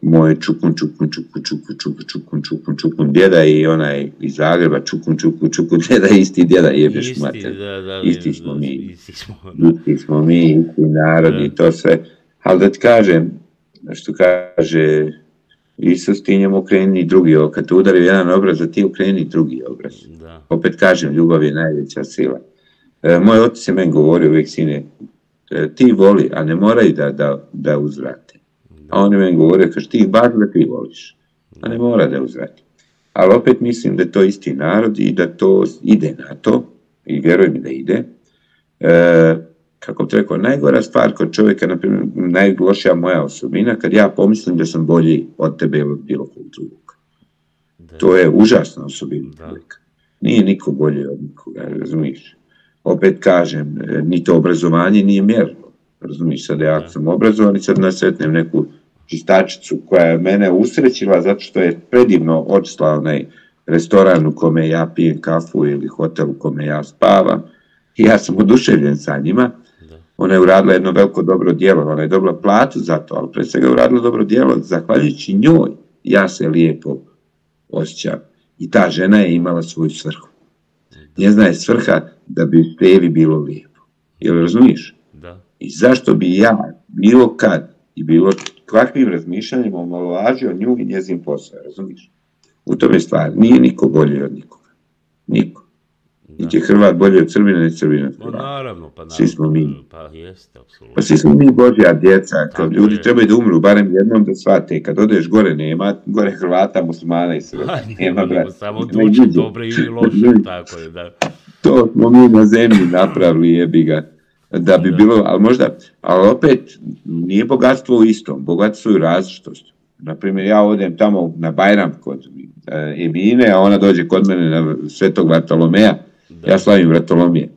moj čukun, čukun, čukun, čukun, čukun, čukun, čukun, čukun, djeda i onaj iz Zagreba, čukun, čukun, čukun, djeda, isti djeda, jebeš Isti, mater. da, da, Isti da, smo mi. Isti smo, da. isti smo mi, isti narod Da. i to sve. Ali da ti kažem, što kaže Isus, ti njemu okreni drugi obraz. Kad te udari jedan obraz, a ti okreni drugi obraz. da. Opet kažem, ljubav je najveća sila. E, moj otac je meni govorio uvijek, sine, ti voli, a ne moraju da, da, da uzvrate. A on je meni govorio, kaže, ti ih bar da ti voliš, a ne mora da uzvrati. Ali opet mislim da je to isti narod i da to ide na to, i vjeruj mi da ide. E, kako bi rekao, najgora stvar kod čovjeka, na primjer, najlošija moja osobina, kad ja pomislim da sam bolji od tebe ili bilo kog drugog. da. To je užasna osobina Da. čovjeka. Nije niko bolji od nikoga, razumiješ? Opet kažem, e, ni to obrazovanje nije mjerilo. Razumiješ, sad ja Da. sam obrazovan i sad nasretnem neku čistačicu koja je mene usrećila zato što je predivno očisla onaj restoran u kome ja pijem kafu ili hotel u kome ja spavam. I ja sam oduševljen sa njima. Da. Ona je uradila jedno veliko dobro djelo, ona je dobila platu za to, ali pre svega je uradila dobro djelo, zahvaljujući njoj, ja se lijepo osjećam. I ta žena je imala svoju svrhu. Njezna je svrha da bi Pevi bilo lijepo. Jel razumiješ? Da. I zašto bi ja bilo kad i bilo kakvim razmišljanjem omalovažio nju i njezin posao, razumiješ? U tome stvar. Nije niko bolji od nikoga. Niko. Da. Niti je Hrvat bolji od Srbina, ni Srbina Pa naravno, pa naravno. Svi smo mi. Pa jeste, apsolutno. Pa svi smo mi Božja djeca, Tako ljudi je. trebaju da umru, barem jednom da shvate, kad odeš gore nema, gore Hrvata, muslimana i Pa, nema brata. samo ljudi. dobre ili loše, tako je, da. To smo mi na zemlji napravili, jebi ga, da bi Da. bilo, ali možda, ali opet, nije bogatstvo u istom, bogatstvo je u različitosti. Naprimjer, ja odem tamo na Bajram kod e, Emine, a ona dođe kod mene na Svetog Bartolomeja, Da. ja slavim Bartolomije.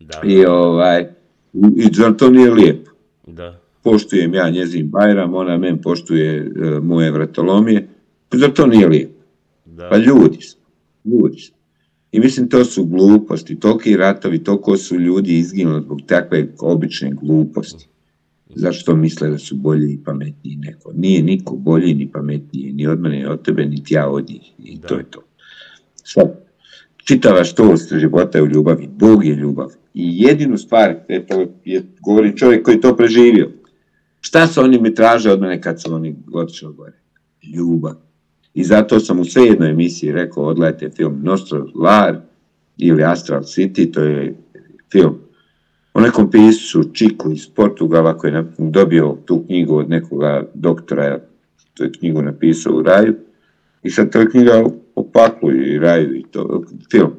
Da, I, ovaj, i, zar to nije lijepo? da, poštujem ja njezin Bajram, ona men poštuje e, moje vratolomije, pa zar to nije lijepo? da. Pa ljudi smo, ljudi smo. I mislim to su gluposti, toliki ratovi, toliko su ljudi izginuli zbog takve obične gluposti. Zašto misle da su bolji i pametniji neko? Nije niko bolji ni pametniji, ni od mene, ni od tebe, niti ja od njih. I Da. to je to. Sad, čitava štost života je u ljubavi. Bog je ljubav. I jedinu stvar, e, to je, govori čovjek koji to preživio. Šta su oni mi traže od mene kad su oni otišli gore? Ljubav. I zato sam u sve jednoj emisiji rekao, odgledajte film Nostro Lar ili Astral City, to je film o nekom piscu Čiku iz Portugala koji je dobio tu knjigu od nekoga doktora, to je knjigu napisao u raju. I sad to je knjiga o, o paklu i raju i to, film.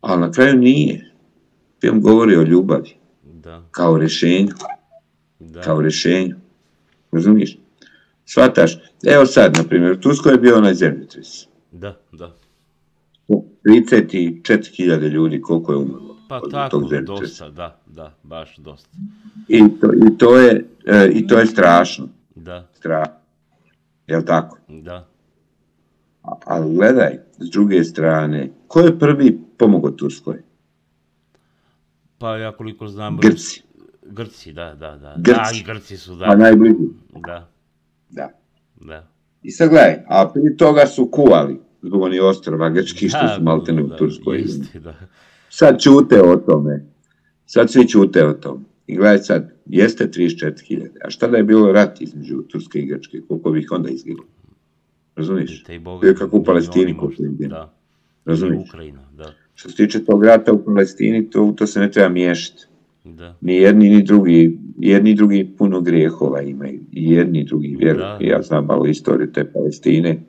Ali na kraju nije. Film govori o ljubavi, Da, kao rešenju, da, kao rešenju. Razumiješ? Svataš, evo sad, na primjer, u Turskoj je bio onaj zemljotres. da, da. 34.000 ljudi koliko je umrlo Pa od tako, tog dosta, da, da, baš dosta. I to, i to, je, e, I to je strašno. Da, Strašno. Jel tako? da. A- Ali gledaj, s druge strane, ko je prvi pomogao Turskoj? Pa ja koliko znam... Grci. Grci, da, da, da. Grci. Da, i Grci su, da, najbliži. da, Da. da. I sad gledaj, a prije toga su kuvali zbog onih ostrava grčki što Da, su maltene u da, Turskoj. Jeste, da. Sad čute o tome. Sad svi čute o tome. I gledaj sad, jeste 34.000. A šta da je bilo rat između Turske i Grčke? Koliko bi ih onda izgilo? Razumiješ? Te i Boga, je kako u Palestini možda, ide. Da, Razumiješ? Ukrajina, da, Što se tiče tog rata u Palestini, to, to se ne treba miješati. da. Ni jedni ni drugi, jedni i drugi puno grijehova imaju. I jedni i drugi, vjeruj. Da. Ja znam malo istoriju te Palestine.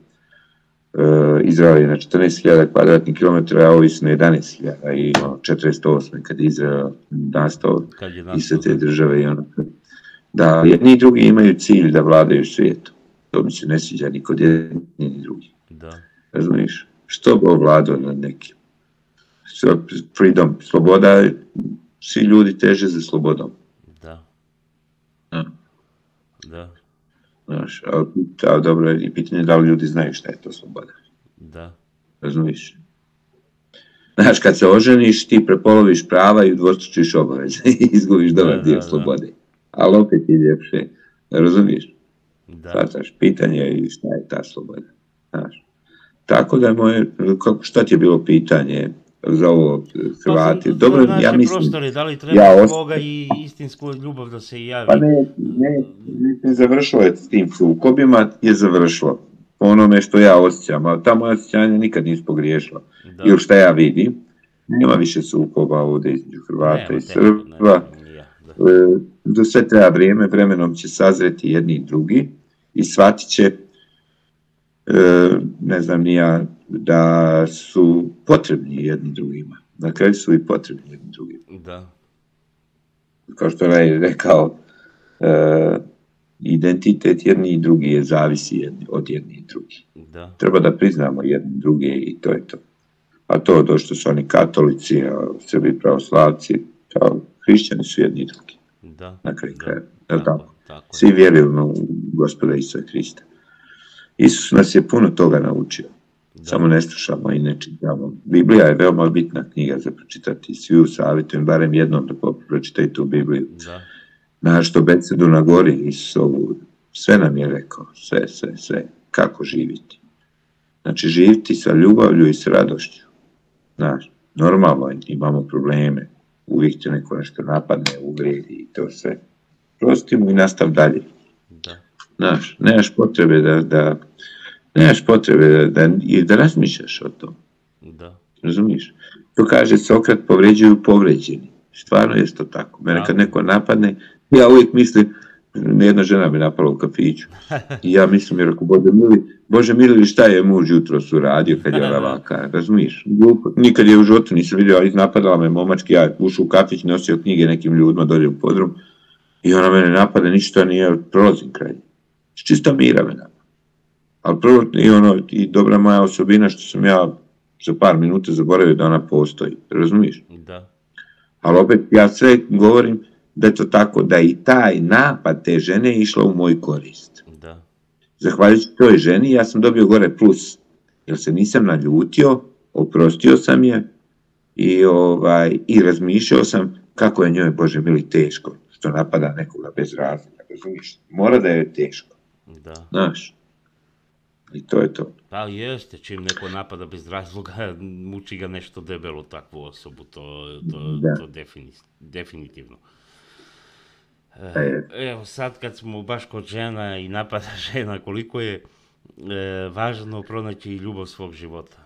Izrael je na 14.000 kvadratnih kilometara, a ovi su na 11.000 i ono, 48. kad je Izrael nastao i sa te države i ono. Da, jedni i drugi imaju cilj da vladaju svijetu. To mi se ne sviđa ni kod jedni ni drugi. Da. Razumiješ? Što bo vladao nad nekim? Freedom, sloboda, svi ljudi teže za slobodom. Da. Da. Da. Znaš, a, a dobro je pitanje da li ljudi znaju šta je to sloboda. Da. Razumiješ? Znaš, kad se oženiš, ti prepoloviš prava i udvostručiš obaveze i izgubiš dobar dio slobode. Ali opet je ljepše. Razumiješ? Da. Svataš, pitanje je šta je ta sloboda. Znaš. Tako da je moje, kako, šta ti je bilo pitanje za ovo Hrvati? Pa, Dobro, ja mislim... prostore, da li treba ja Boga i istinsku ljubav da se javi? Pa ne, ne, ne završilo je s tim sukobima, je završilo. Onome što ja osjećam, a ta moja osjećanja nikad nisu pogriješila. Da. Ili šta ja vidim, nema više sukoba ovdje između Hrvata Nema, i nema, Srba. nema, nije, da. E, Do sve treba vrijeme, vremenom će sazreti jedni i drugi i shvatit će, e, ne znam ni ja, da su potrebni jedni drugima. Na kraju su i potrebni jedni drugima. Da. Kao što je rekao, e, identitet jedni i drugi je zavisi jedni, od jedni i drugi. Da. Treba da priznamo jedni druge i to je to. A to do što su oni katolici, a Srbi pravoslavci, kao hrišćani su jedni i drugi. Da. Na kraju da. kraja. Jel tako? Tako. Svi vjeruju u gospoda Isusa Hrista. Isus nas je puno toga naučio. Da. Samo ne slušamo i ne čitamo. Biblija je veoma bitna knjiga za pročitati. Svi u savjetujem barem jednom da pročitaju tu Bibliju. Da. Znaš što Becedu na gori Isusovu, sve nam je rekao, sve, sve, sve, kako živiti. Znači živiti sa ljubavlju i s radošću. Znaš, normalno imamo probleme, uvijek te neko nešto napadne, uvredi i to sve. Prosti mu i nastav dalje. Da. Znaš, nemaš potrebe da, da nemaš potrebe da, da, i da razmišljaš o tom. Da. Razumiješ? To kaže Sokrat, povređuju povređeni. Stvarno je to tako. Mene Da. kad neko napadne, ja uvijek mislim, jedna žena me napala u kafiću. I ja mislim, jer ako Bože mili, Bože mili, šta je muž jutro su radio kad je ona vaka, razumiješ? Glupo. Nikad je u životu nisam vidio, ali napadala me momački, ja ušao u kafić, nosio knjige nekim ljudima dolje u podrum i ona mene napada, ništa nije, prolazim kraj. nje. Čista mira me napada. Ali prvo, i ono, i dobra moja osobina što sam ja za par minuta zaboravio da ona postoji, razumiješ? Da. Ali opet ja sve govorim da je to tako, da i taj napad te žene je išla u moj korist. Da. Zahvaljujući toj ženi ja sam dobio gore plus, jer se nisam naljutio, oprostio sam je i, ovaj, i razmišljao sam kako je njoj, Bože mili, teško što napada nekoga bez razloga, razumiješ? Mora da je teško, Da. znaš. I to je to. Pa jeste, čim neko napada bez razloga, muči ga nešto debelo takvu osobu, to, to, Da. to defini- definitivno. E, Evo sad kad smo baš kod žena i napada žena, koliko je e, važno pronaći ljubav svog života.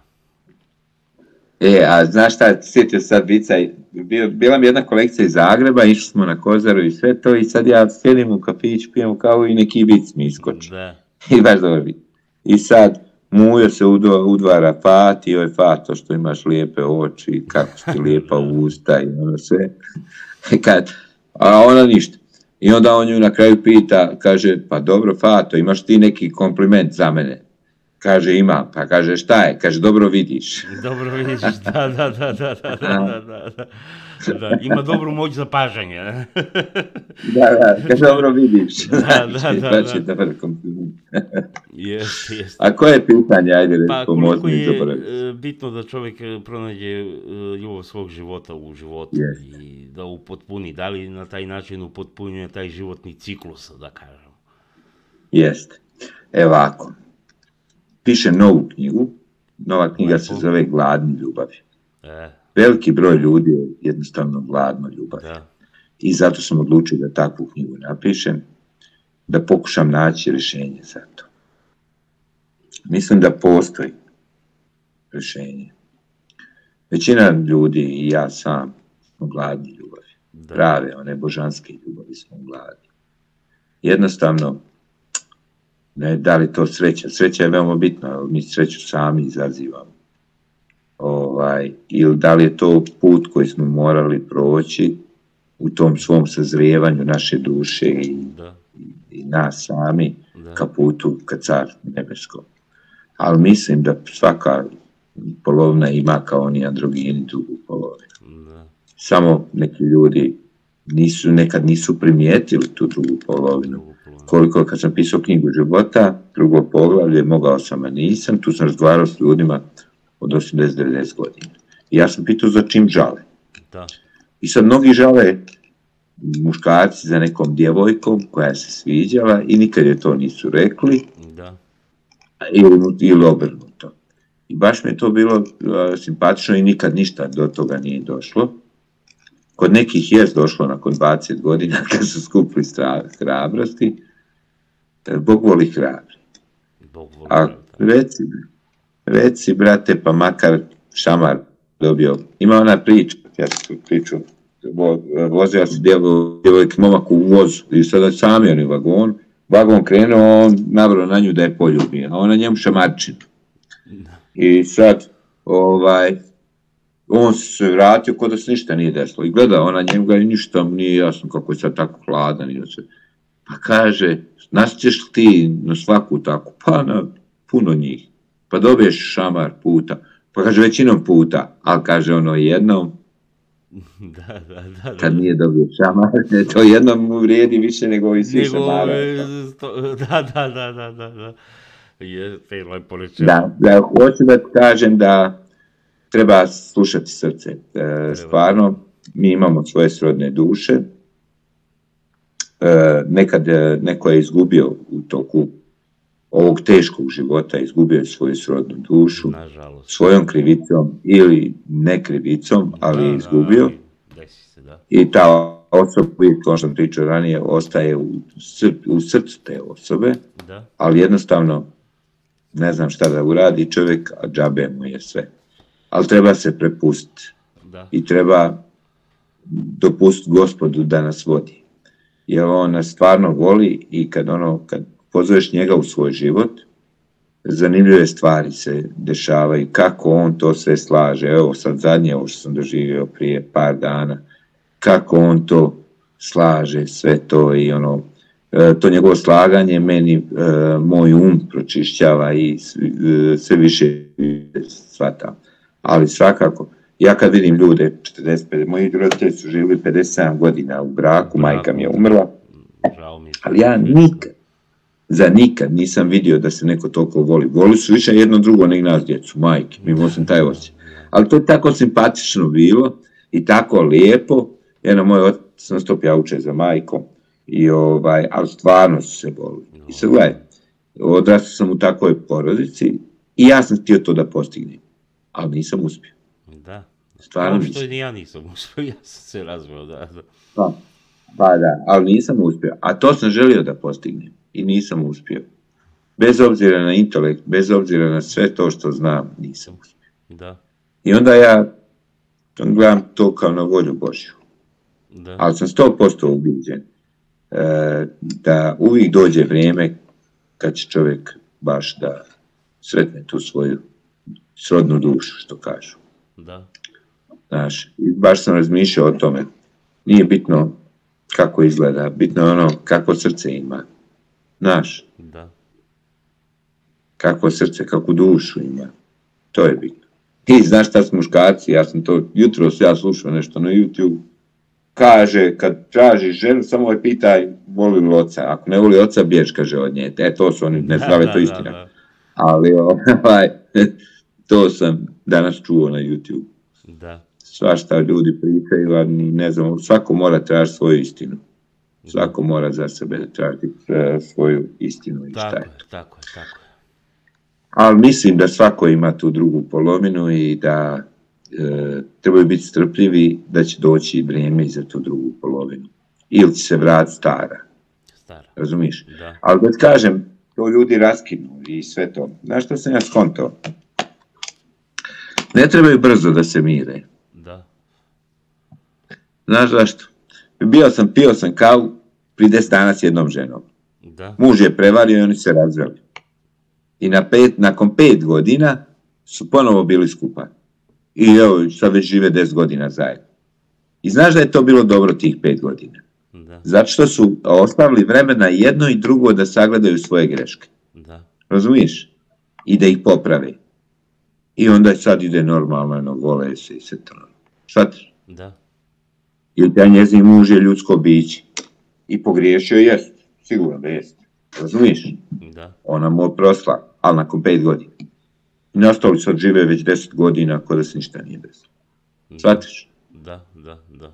E, a znaš šta, sjetio sad vica, bio, bila mi jedna kolekcija iz Zagreba, išli smo na Kozaru i sve to i sad ja sjedim u kafić, pijemo kavu i neki vic mi iskoči. Da, I baš dobar vic. I sad Mujo se udva- udvara Fati, oj Fato što imaš lijepe oči, kako ti lijepa usta i ono sve. Kad, a ona ništa. I onda on nju na kraju pita, kaže, pa dobro Fato, imaš ti neki kompliment za mene? Kaže, imam. Pa kaže, šta je? Kaže, dobro vidiš. dobro vidiš, da, da, da, da, da, da, da, da. Da, ima dobru moć zapažanja. Da, da, kaže, dobro vidiš. Da, da, da, Baš je da. dobar kompliment. Jeste, jeste. A koje je pitanje, ajde, Pa recimo, koliko možda mi je e, bitno da čovjek e, pronađe e, ljubav svog života u životu Jeste. i da upotpuni, da li na taj način upotpunjuje taj životni ciklus, da kažem. Jeste. Evo ovako. Piše novu knjigu. Nova knjiga se zove Gladni ljubavi. E, Veliki broj ljudi je jednostavno gladno ljubavi. da, I zato sam odlučio da takvu knjigu napišem, da pokušam naći rješenje za to. Mislim da postoji rješenje. Većina ljudi i ja sam smo gladni ljubavi. da, Prave, one božanske ljubavi smo gladni. Jednostavno, Ne, da li to sreća? Sreća je veoma bitna, ali mi sreću sami izazivamo. Ovaj, ili da li je to put koji smo morali proći u tom svom sazrijevanju naše duše i, Da, i nas sami da. ka putu ka car nebeskom. Ali mislim da svaka polovina ima kao oni androgini drugu polovinu. Da, Samo neki ljudi nisu, nekad nisu primijetili tu drugu polovinu. Koliko kad sam pisao knjigu života, drugo poglavlje, mogao sam, a nisam, tu sam razgovarao s ljudima od 80-90 godina. I ja sam pitao za čim žale. Da, I sad mnogi žale muškarci za nekom djevojkom koja se sviđala i nikad je to nisu rekli da, ili, ili obrnuto. I baš mi je to bilo a, simpatično i nikad ništa do toga nije došlo. Kod nekih je došlo nakon 20 godina kad su skupili hrabrosti. E, Bog voli hrabri. Bog voli. A da. reci, reci brate, pa makar šamar dobio. Ima ona priča, ja sam priču, vo- vozio se djevo, djevojke momak u vozu i sada sami oni vagon, vagon krenuo, on nabrao na nju da je poljubi, a ona njemu šamarčinu. I sad, ovaj, on se vratio kod da se ništa nije desilo. I gleda ona njega i ništa nije jasno kako je sad tako hladan. I da se, pa kaže, nas ćeš li ti na svaku tako? Pa na puno njih. Pa dobiješ šamar puta. Pa kaže većinom puta, ali kaže ono jednom, Da, da, da. da. kad nije dobio šamar, to jednom mu vrijedi više nego i svi šamara. da, da, da, da, da, da. Je, te lepo rečeno. Da, da, hoću da kažem da treba slušati srce. E, stvarno, mi imamo svoje srodne duše. E, nekad e, neko je izgubio u toku ovog teškog života, izgubio je svoju srodnu dušu Nažalost. svojom krivicom ili ne krivicom, ali je Da, izgubio. Desi se, da. I ta osoba, kao što sam pričao ranije, ostaje u, sr u srcu te osobe, Da, ali jednostavno ne znam šta da uradi čovjek, a džabe mu je sve. Ali treba se prepustiti da, i treba dopustiti gospodu da nas vodi. Jer on nas stvarno voli i kad ono, kad pozoveš njega u svoj život, zanimljive stvari se dešavaju, kako on to sve slaže, evo sad zadnje ovo što sam doživio prije par dana, kako on to slaže sve to i ono, e, to njegovo slaganje meni e, moj um pročišćava i e, sve više shvatam. Ali svakako, ja kad vidim ljude 45, moji roditelji su živjeli 57 godina u braku, majka mi je umrla, žao mi je. ali ja nikad, za nikad nisam vidio da se neko toliko voli. Voli su više jedno drugo nego nas djecu, majke, mi sam taj osjećaj. Ali to je tako simpatično bilo i tako lijepo, jedno moj otac non stop ja uče za majkom, i ovaj, ali stvarno su se volili. I sad gledaj, odrastao sam u takvoj porodici i ja sam htio to da postignem, ali nisam uspio. Stvarno što ni ja nisam uspio, ja sam se razveo, da, da. Pa, pa da, ali nisam uspio. A to sam želio da postignem i nisam uspio. Bez obzira na intelekt, bez obzira na sve to što znam, nisam uspio. Da, I onda ja gledam to kao na volju Božju. da, Ali sam 100% ubiđen e, da uvijek dođe vrijeme kad će čovjek baš da sretne tu svoju srodnu dušu, što kažu. da, Znaš, baš sam razmišljao o tome. Nije bitno kako izgleda, bitno je ono kako srce ima. Znaš, da, kako srce, kakvu dušu ima. To je bitno. I znaš šta su muškarci, ja sam to, jutro ja slušao nešto na YouTube, kaže, kad tražiš ženu, samo je pitaj, voli li oca, ako ne voli oca, bjež, kaže od nje. E, to su oni, ne da li je to istina. Da, Ali, ovaj, to sam danas čuo na YouTube. da, svašta ljudi pričaju, a ne znam, svako mora tražiti svoju istinu. Svako mora za sebe tražiti e, svoju istinu i šta je. je, tako je, tako je. Ali mislim da svako ima tu drugu polovinu i da e, trebaju biti strpljivi da će doći vrijeme i za tu drugu polovinu. Ili će se vrat stara, Stara, razumiješ? da, Ali da ti kažem, to ljudi raskinu i sve to. Znaš što sam ja skontao? Ne trebaju brzo da se mire. Znaš zašto? Bio sam, pio sam kavu prije 10 dana s jednom ženom. Da, Muž je prevario i oni se razveli. I na pet, nakon pet godina su ponovo bili skupa. I evo, sad već žive 10 godina zajedno. I znaš da je to bilo dobro tih pet godina? da, Zato što su ostavili vremena jedno i drugo da sagledaju svoje greške. da, Razumiješ? I da ih poprave. I onda sad ide normalno, vole se i sve to. Shvatiš? da, Ili taj njezin muž je ljudsko biće. I pogriješio jest, sigurno da jest. Razumiješ? da, Ona mu oprostila, ali nakon pet godina. I nastali sad žive već deset godina, ako da se ništa nije desilo. Shvatiš? da, da, da.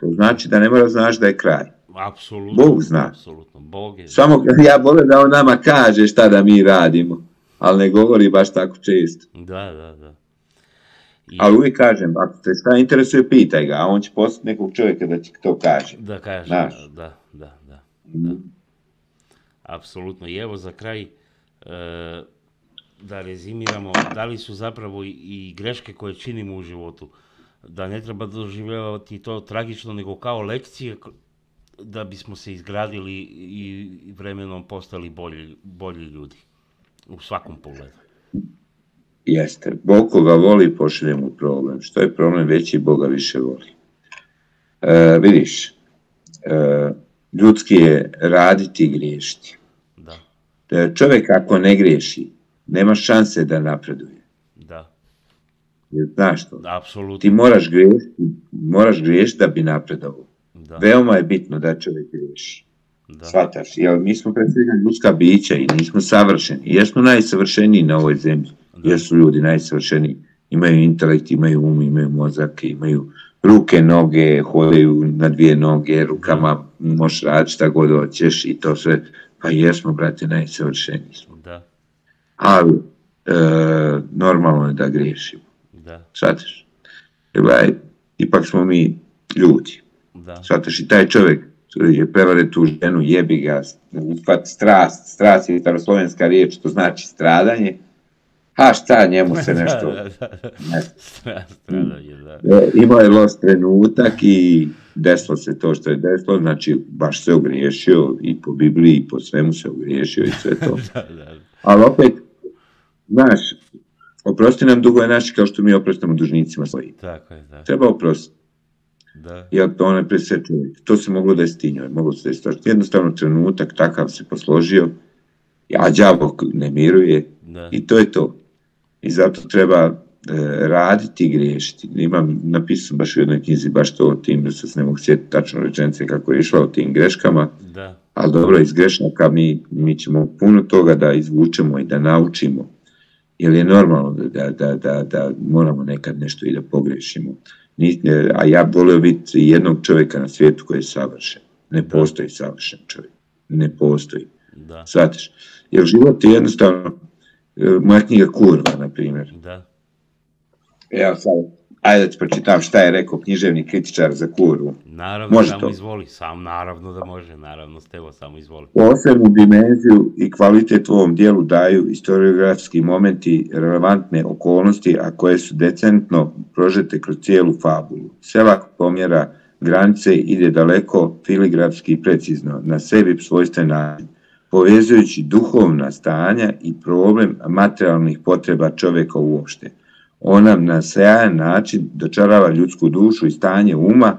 To znači da ne mora znaš da je kraj. Apsolutno. Bog zna. Apsolutno. Bog je. Samo ja volim da on nama kaže šta da mi radimo, ali ne govori baš tako često. Da, da, da. I, Ali uvijek kažem, ako te šta interesuje, pitaj ga, a on će poslati nekog čovjeka da ti to kaže. da kažem, Znaš. da, da, da. Mhm. Apsolutno. I evo za kraj, e, da rezimiramo, da li su zapravo i, greške koje činimo u životu, da ne treba doživljavati to tragično, nego kao lekcije da bismo se izgradili i vremenom postali bolji, bolji ljudi. U svakom pogledu. Jeste, Bog koga voli pošalje mu problem. Što je problem veći, Boga više voli. E, vidiš, e, ljudski je raditi i griješiti. Da, E, čovjek ako ne griješi, nema šanse da napreduje. da, Jer Znaš to? apsolutno. Ti moraš griješiti, moraš griješiti da bi napredovao. Da, Veoma je bitno da čovjek griješi. da, Svataš, jer mi smo pre svega ljudska bića i nismo savršeni. Jesmo najsavršeniji na ovoj zemlji, Da. Jer su ljudi najsavršeniji. Imaju intelekt, imaju um, imaju mozak, imaju ruke, noge, hodaju na dvije noge, rukama možeš raditi šta god hoćeš i to sve. Pa jesmo, brate, najsavršeniji smo. da, Ali, e, normalno je da griješimo. da, Shvataš? Gledaj, ipak smo mi ljudi. da, Shvataš i taj čovjek je prevare tu ženu, jebi ga, strast, strast je staroslovenska riječ, to znači stradanje, a šta njemu se nešto, Da, da, da. ne. Da. Imao je loš trenutak i desilo se to što je desilo, znači baš se ogriješio i po Bibliji i po svemu se ogriješio i sve to. Da, da, Ali opet, znaš, oprosti nam dugo je naši kao što mi oprostamo dužnicima svojim. tako je, da, Treba oprostiti. da, jer to ono pre sve čovjek. To se moglo desiti njoj, moglo se desiti. Jednostavno trenutak takav se posložio, a đavo ne miruje da, i to je to. I zato treba e, raditi i griješiti. Imam, napisao baš u jednoj knjizi baš to o tim, da se ne mogu sjetiti tačno rečenice kako je išla o tim greškama, da, ali dobro, iz grešaka mi, mi ćemo puno toga da izvučemo i da naučimo. Jer je normalno da, da, da, da moramo nekad nešto i da pogrešimo. Ni, e, a ja volio biti jednog čovjeka na svijetu koji je savršen. Ne postoji savršen čovjek. Ne postoji. da, Shvatiš? Jer život je jednostavno, e, knjiga Kurva, na primjer. da, Evo sad, ajde da ti pročitam šta je rekao književni kritičar za Kurvu. naravno, Može samo to. izvoli, sam naravno da može, naravno, Stevo, samo izvoli. Posebnu dimenziju i kvalitet u ovom dijelu daju historiografski momenti, relevantne okolnosti, a koje su decentno prožete kroz cijelu fabulu. Selak pomjera granice ide daleko filigrafski i precizno, na sebi svojstven način, povezujući duhovna stanja i problem materijalnih potreba čovjeka uopšte. On nam na sjajan način dočarava ljudsku dušu i stanje uma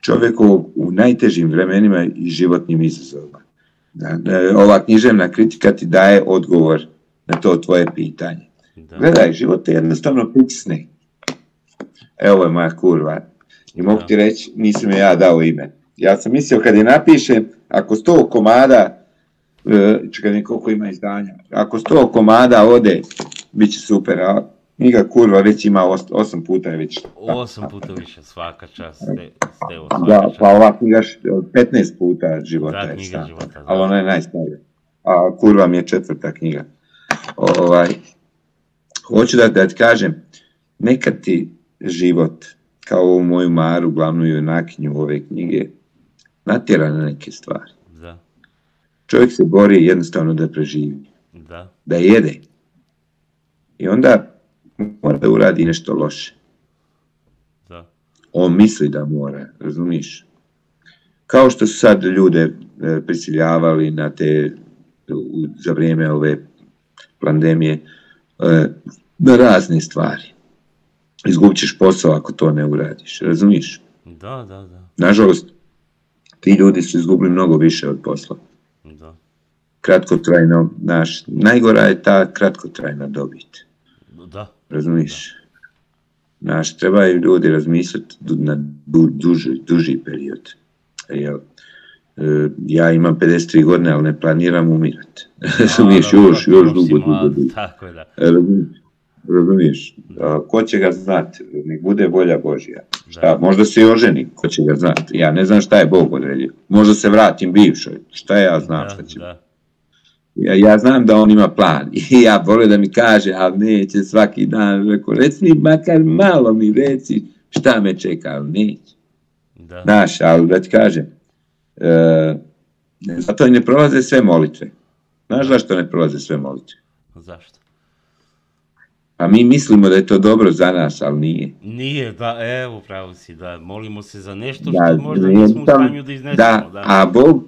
čovjekovog u najtežim vremenima i životnim izazovima. Da, da, ova književna kritika ti daje odgovor na to tvoje pitanje. Da, Gledaj, život te jednostavno pritisne. Evo je moja kurva. I mogu ti reći, nisam joj ja dao ime. Ja sam mislio kad je napišem, ako sto komada, čekaj mi koliko ima izdanja, ako sto komada ode, bit će super, a knjiga kurva već ima os, osam puta je već. osam puta više, svaka čast, Ste- Stevo, svaka Da, čast. pa ova knjiga š- 15 puta života Da, je knjiga šta. života, da. Ali ona je najstarija. A kurva mi je četvrta knjiga. Ovaj, hoću da, da ti kažem, nekad ti život, kao ovu moju Maru, glavnu junakinju ove knjige, natjera na neke stvari. Čovjek se bori jednostavno da preživi, da, da jede. I onda mora da uradi nešto loše. da, On misli da mora, razumiješ? kao što su sad ljude e, prisiljavali na te, za vrijeme ove pandemije, e, na razne stvari. Izgubit ćeš posao ako to ne uradiš, razumiješ? Da, da, da. Nažalost, ti ljudi su izgubili mnogo više od posla. Da, Kratkotrajno, naš, najgora je ta kratkotrajna dobit. da, Razumiješ? Naš, trebaju ljudi razmisliti na du, duži, duži period. Jel, e, ja imam 53 godine, ali ne planiram umirati. Razumiješ, Naravno, još, još dugo, dugo, dugo. Tako je, da. Razumiješ? Razumiješ? A, Ko će ga znati? Nek bude volja Božja. Šta, Da. možda se i oženi, ko će ga znati? Ja ne znam šta je Bog odredio. Možda se vratim bivšoj. Šta ja znam šta Da, će da, ja, ja znam da on ima plan i ja volio da mi kaže, ali neće svaki dan, rekao, reci mi makar malo mi reci šta me čeka, ali neće. da, Znaš, ali da ti kažem, e, zato i ne prolaze sve molitve. Znaš zašto ne prolaze sve molitve? zašto? Pa mi mislimo da je to dobro za nas, ali nije. Nije, da, evo, pravo si, da, molimo se za nešto Da, što možda nismo u stanju da iznesemo, Da, da. a Bog,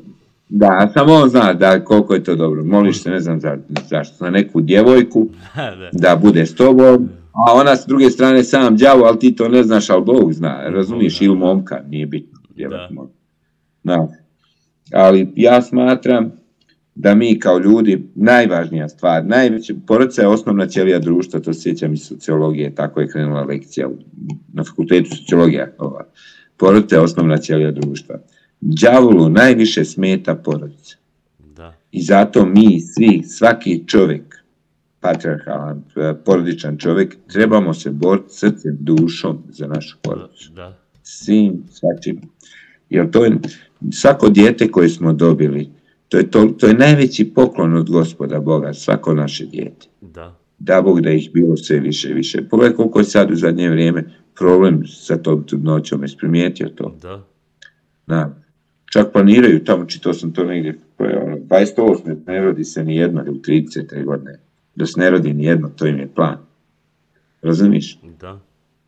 da, samo on zna da koliko je to dobro. Moliš se, ne znam za, zašto, za neku djevojku, Da, da, da bude s tobom, a ona s druge strane sam đavo, ali ti to ne znaš, ali Bog zna, razumiješ, ili da. momka, nije bitno, Da. Da. Ali ja smatram da mi kao ljudi, najvažnija stvar, najveća, porodica je osnovna ćelija društva, to se sjećam iz sociologije, tako je krenula lekcija na fakultetu sociologija. Ova. Porodica je osnovna ćelija društva. Đavolu najviše smeta porodica. da, I zato mi svi, svaki čovjek, patriarhalan, e, porodičan čovjek, trebamo se boriti srcem, dušom za našu porodicu. da, Svim, svačim. Jer to je, svako dijete koje smo dobili, to je, to, to je najveći poklon od gospoda Boga, svako naše dijete. da, Da Bog da ih bilo sve više i više. Pogledaj koliko je sad u zadnje vrijeme problem sa tom trudnoćom, jesi primijetio to? da, Da. Čak planiraju, tamo čitao sam to negdje, ono, 28. ne rodi se ni jedna ili 30. godine. Da se ne rodi ni jedno, to im je plan. Razumiješ? da.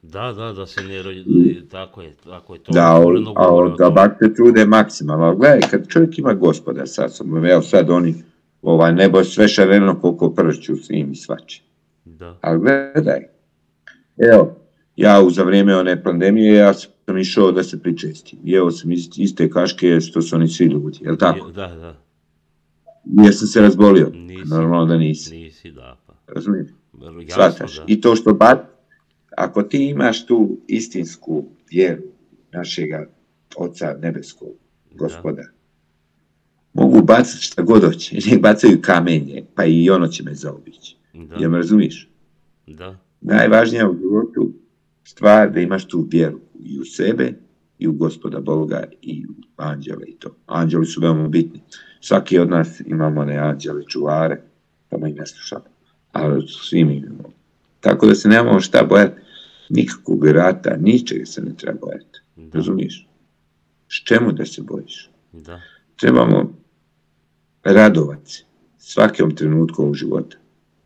Da, da, da se ne rodi, tako je, tako je, to Da, a govore o da tome. bak se trude maksimalno. Ali gledaj, kad čovjek ima gospoda sa sobom, evo sad oni, ovaj, nebo sve šareno koliko pršću svim i svači. Da, Ali gledaj, evo, ja u za vrijeme one pandemije, ja sam išao da se pričestim. I evo sam iz iste kaške što su oni svi ljudi, jel tako? da, da, Jesam se razbolio? Nisi. Normalno da nisi. nisi, da, pa. Razumiješ? Jasno, Shvataš. da. I to što bat, ako ti imaš tu istinsku vjeru našega Oca Nebeskog, gospoda, mogu bacati šta god hoće, nek bacaju kamenje, pa i ono će me zaobići. Da, Jel me razumiješ? da, Najvažnija u životu stvar da imaš tu vjeru i u sebe i u gospoda Boga i u anđele i to. Anđeli su veoma bitni. Svaki od nas imamo one anđele čuvare, tamo ih ne slušamo, ali svi mi imamo. Tako da se nemamo šta bojati, nikakvog rata, ničega se ne treba bojati. da, Razumiješ? S čemu da se bojiš? da, Trebamo radovati se svakom trenutku ovog života.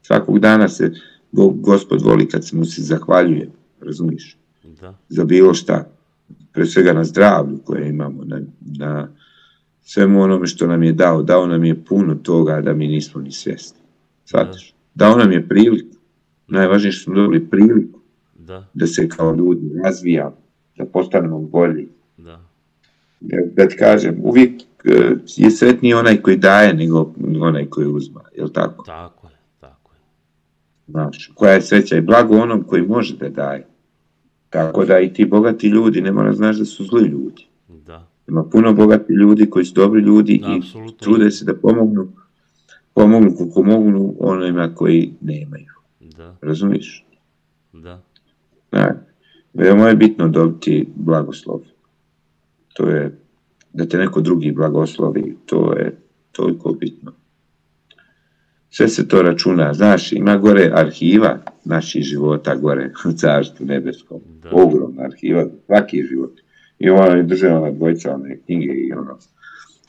Svakog dana se Bog, gospod voli kad se mu se zahvaljuje, razumiješ? Da, Za bilo šta. Pre svega na zdravlju koje imamo, na, na svemu onome što nam je dao. Dao nam je puno toga da mi nismo ni svjesni. Shvataš? Dao nam je priliku. Najvažnije što smo dobili priliku da, da se kao ljudi razvijamo, da postanemo bolji, da, da, da ti kažem, uvijek e, je sretniji onaj koji daje nego onaj koji uzma, jel tako? tako je, tako je. Znaš, koja je sreća i blago onom koji može da daje. Tako da i ti bogati ljudi, ne mora znaš da su zli ljudi. Da, Ima puno bogati ljudi koji su dobri ljudi i apsolutno. trude se da pomognu, pomognu koliko mogu onima koji nemaju. Da, Razumiješ? da, Da. Veoma je bitno dobiti blagoslov. To je, da te neko drugi blagoslovi, to je toliko bitno. Sve se to računa, znaš, ima gore arhiva naših života gore u carstvu nebeskom. Da. Ogromna arhiva, svaki život. I ona je držala dvojca one knjige i ono,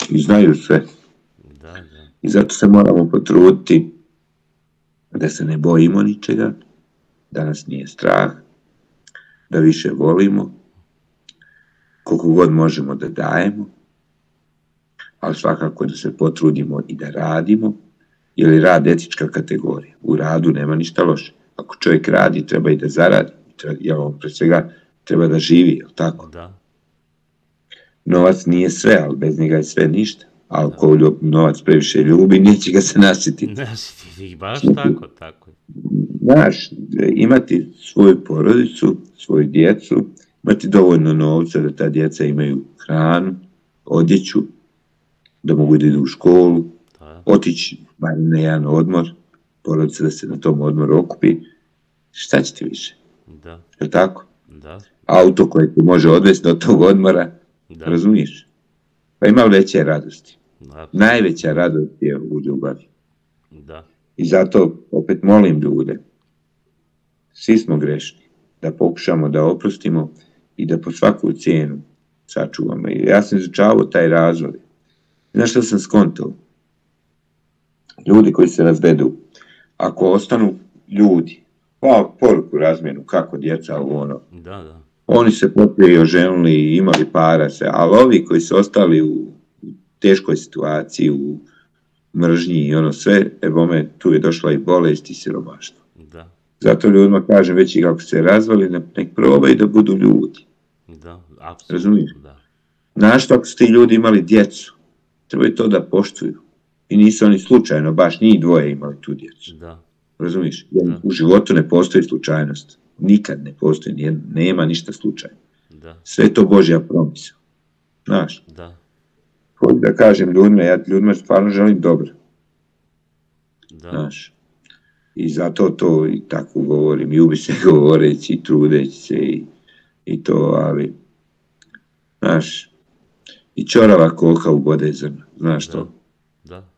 i znaju sve. da, da, I zato se moramo potruditi da se ne bojimo ničega, da nas nije strah, da više volimo, koliko god možemo da dajemo, ali svakako da se potrudimo i da radimo, jer je rad etička kategorija. U radu nema ništa loše. Ako čovjek radi, treba i da zaradi. Treba, jel on pre svega treba da živi, jel tako? Da. Novac nije sve, ali bez njega je sve ništa. A ako novac previše ljubi, neće ga se nasjetiti. Nasjetiti, baš tako, tako. Znaš, imati svoju porodicu, svoju djecu, imati dovoljno novca da ta djeca imaju hranu, odjeću, da mogu da idu u školu, da. otići na jedan odmor, porodica da se na tom odmoru okupi, šta će ti više? Da. Je tako? Da. Auto koje ti može odvesti do tog odmora, da. razumiješ? Pa ima veće radosti. Da. Najveća radost je u ljubavi. Da. I zato opet molim ljude, svi smo grešni, da pokušamo da oprostimo i da po svaku cijenu sačuvamo. I ja sam izučavao taj razvoj. Znaš što sam skontao? Ljudi koji se razvedu, ako ostanu ljudi, pa poruku razmjenu, kako djeca u ono, da, da. oni se popije oženili i imali para se, ali ovi koji su ostali u teškoj situaciji, u mržnji i ono sve, e bome, tu je došla i bolest i siromaštvo. Da. Zato ljudima kažem, već i kako se razvali, nek probaju da budu ljudi. Da, apsolutno. Razumiješ? Da. Znaš, ako su ti ljudi imali djecu, trebaju to da poštuju. I nisu oni slučajno, baš njih dvoje imali tu djecu. Da. Razumiješ? Jer da. u životu ne postoji slučajnost. Nikad ne postoji, nije, nema ništa slučajno. Da. Sve to Božja promisa. Znaš? Da. Hoću da kažem ljudima, ja ljudima stvarno želim dobro. Da. Znaš? I zato to i tako govorim, ljubi se govoreći i trudeći se i, i to, ali, znaš, i čorava koka u bode zrna, znaš Da. to? Da.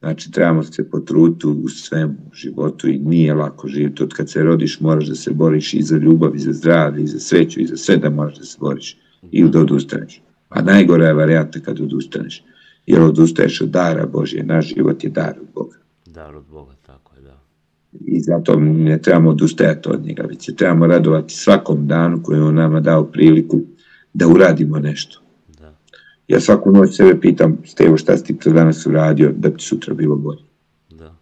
Znači, trebamo se potruditi u svemu u životu i nije lako živjeti. Od kad se rodiš moraš da se boriš i za ljubav, i za zdravlje, i za sreću, i za sve da moraš da se boriš. I da odustaneš. A najgora je varijanta kad odustaneš. Jer odustaješ od dara Božje. Naš život je dar od Boga. Dar od Boga, tako je, da. I zato ne trebamo odustajati od njega, već se trebamo radovati svakom danu koji je on nama dao priliku da uradimo nešto. Ja svaku noć sebe pitam, Stevo, šta si ti to danas uradio da bi sutra bilo bolje? Da.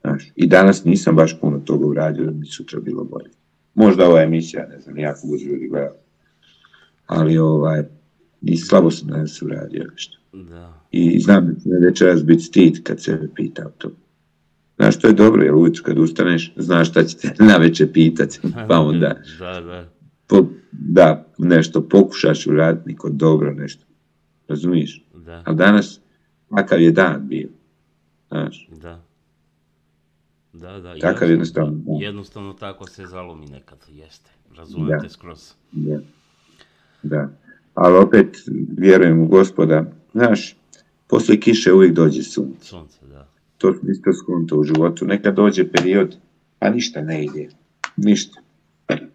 Znaš, I danas nisam baš puno toga uradio da bi sutra bilo bolje. Možda ova emisija, ne znam, jako budu ljudi gledali. Ali ovaj, i slabo sam danas uradio nešto. Da. I znam da će večeras biti stid kad se pitam to. Znaš, to je dobro, jer ujutru kad ustaneš, znaš šta će te na večer pitati, pa onda, Da, da. po, da, nešto pokušaš uraditi, niko dobro nešto. Razumiješ? Da. Ali danas, kakav je dan bio? Znaš, Da. Da, da. Takav jednostavno dan. Jednostavno tako se zalomi nekad, jeste. Razumijem Da. skroz. da. Da. Ali opet, vjerujem u gospoda, znaš, posle kiše uvijek dođe sunce. Sunce, da. to isto skonto u životu. Nekad dođe period, a ništa ne ide. Ništa.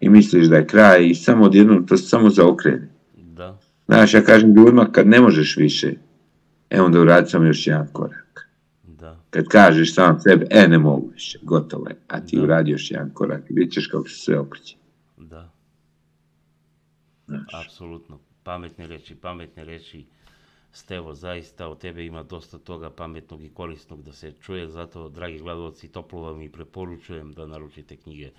I misliš da je kraj i samo odjednom to samo zaokrene. Znaš, ja kažem ljudima, kad ne možeš više, e onda uradi samo još jedan korak. Da. Kad kažeš sam sebe, e ne mogu više, gotovo je, a ti Da. uradi još jedan korak i vidjet ćeš kako se sve okreće. Da. Znaš. Apsolutno. Pametne reči, pametne reči. Stevo, zaista od tebe ima dosta toga pametnog i korisnog da se čuje, zato, dragi gledalci, toplo vam i preporučujem da naručite knjige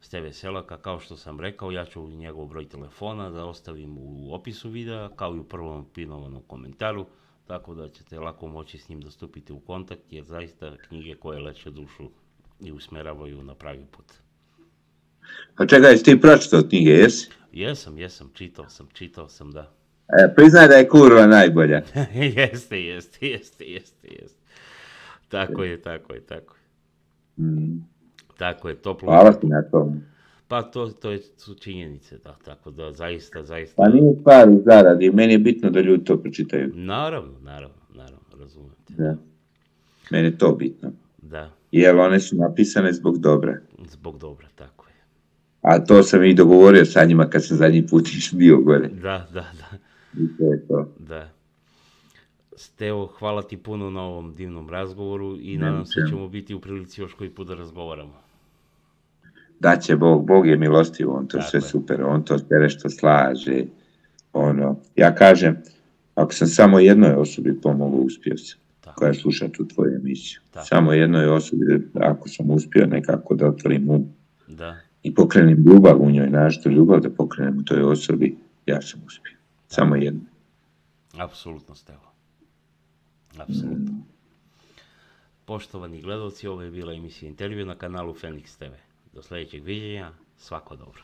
Steve Selaka. Kao što sam rekao, ja ću njegov broj telefona da ostavim u opisu videa, kao i u prvom pinovanom komentaru, tako da ćete lako moći s njim da stupite u kontakt, jer zaista knjige koje leče dušu i usmeravaju na pravi put. A čekaj, jesi ti pročitao knjige, jesi? Jesam, jesam, čitao sam, čitao sam, da. E, priznaj da je kurva najbolja. jeste, jeste, jeste, jeste, jeste. Tako je, tako je, tako je. Mm. Tako je, toplo. Hvala ti na tom. Pa to, to je, su činjenice, da, tako da zaista, zaista. Pa nije stvar zaradi, meni je bitno da ljudi to pročitaju. Naravno, naravno, naravno, razumijem. Da. Meni je to bitno. Da, Jer one su napisane zbog dobra. zbog dobra, tako je. A to sam i dogovorio sa njima kad sam zadnji put iš- bio gore. Da, da, da, I to je to. da. Steo, hvala ti puno na ovom divnom razgovoru i nadam se čemu. ćemo biti u prilici još koji put da razgovaramo. Da će Bog, Bog je milostiv, on to Tako sve je. super, on to sve što slaže. Ono, ja kažem, Ako sam samo jednoj osobi pomogao, uspio sam. Tako. Koja sluša tu tvoju emisiju. Tako. Samo jednoj osobi, ako sam uspio nekako da otvorim um Da, i pokrenem ljubav u njoj, našto ljubav da pokrenem u toj osobi, ja sam uspio. Samo jedno. apsolutno Stevo. Apsolutno. Poštovani gledalci, ovo je bila emisija intervju na kanalu Fenix TV. Do sljedećeg viđenja, svako dobro.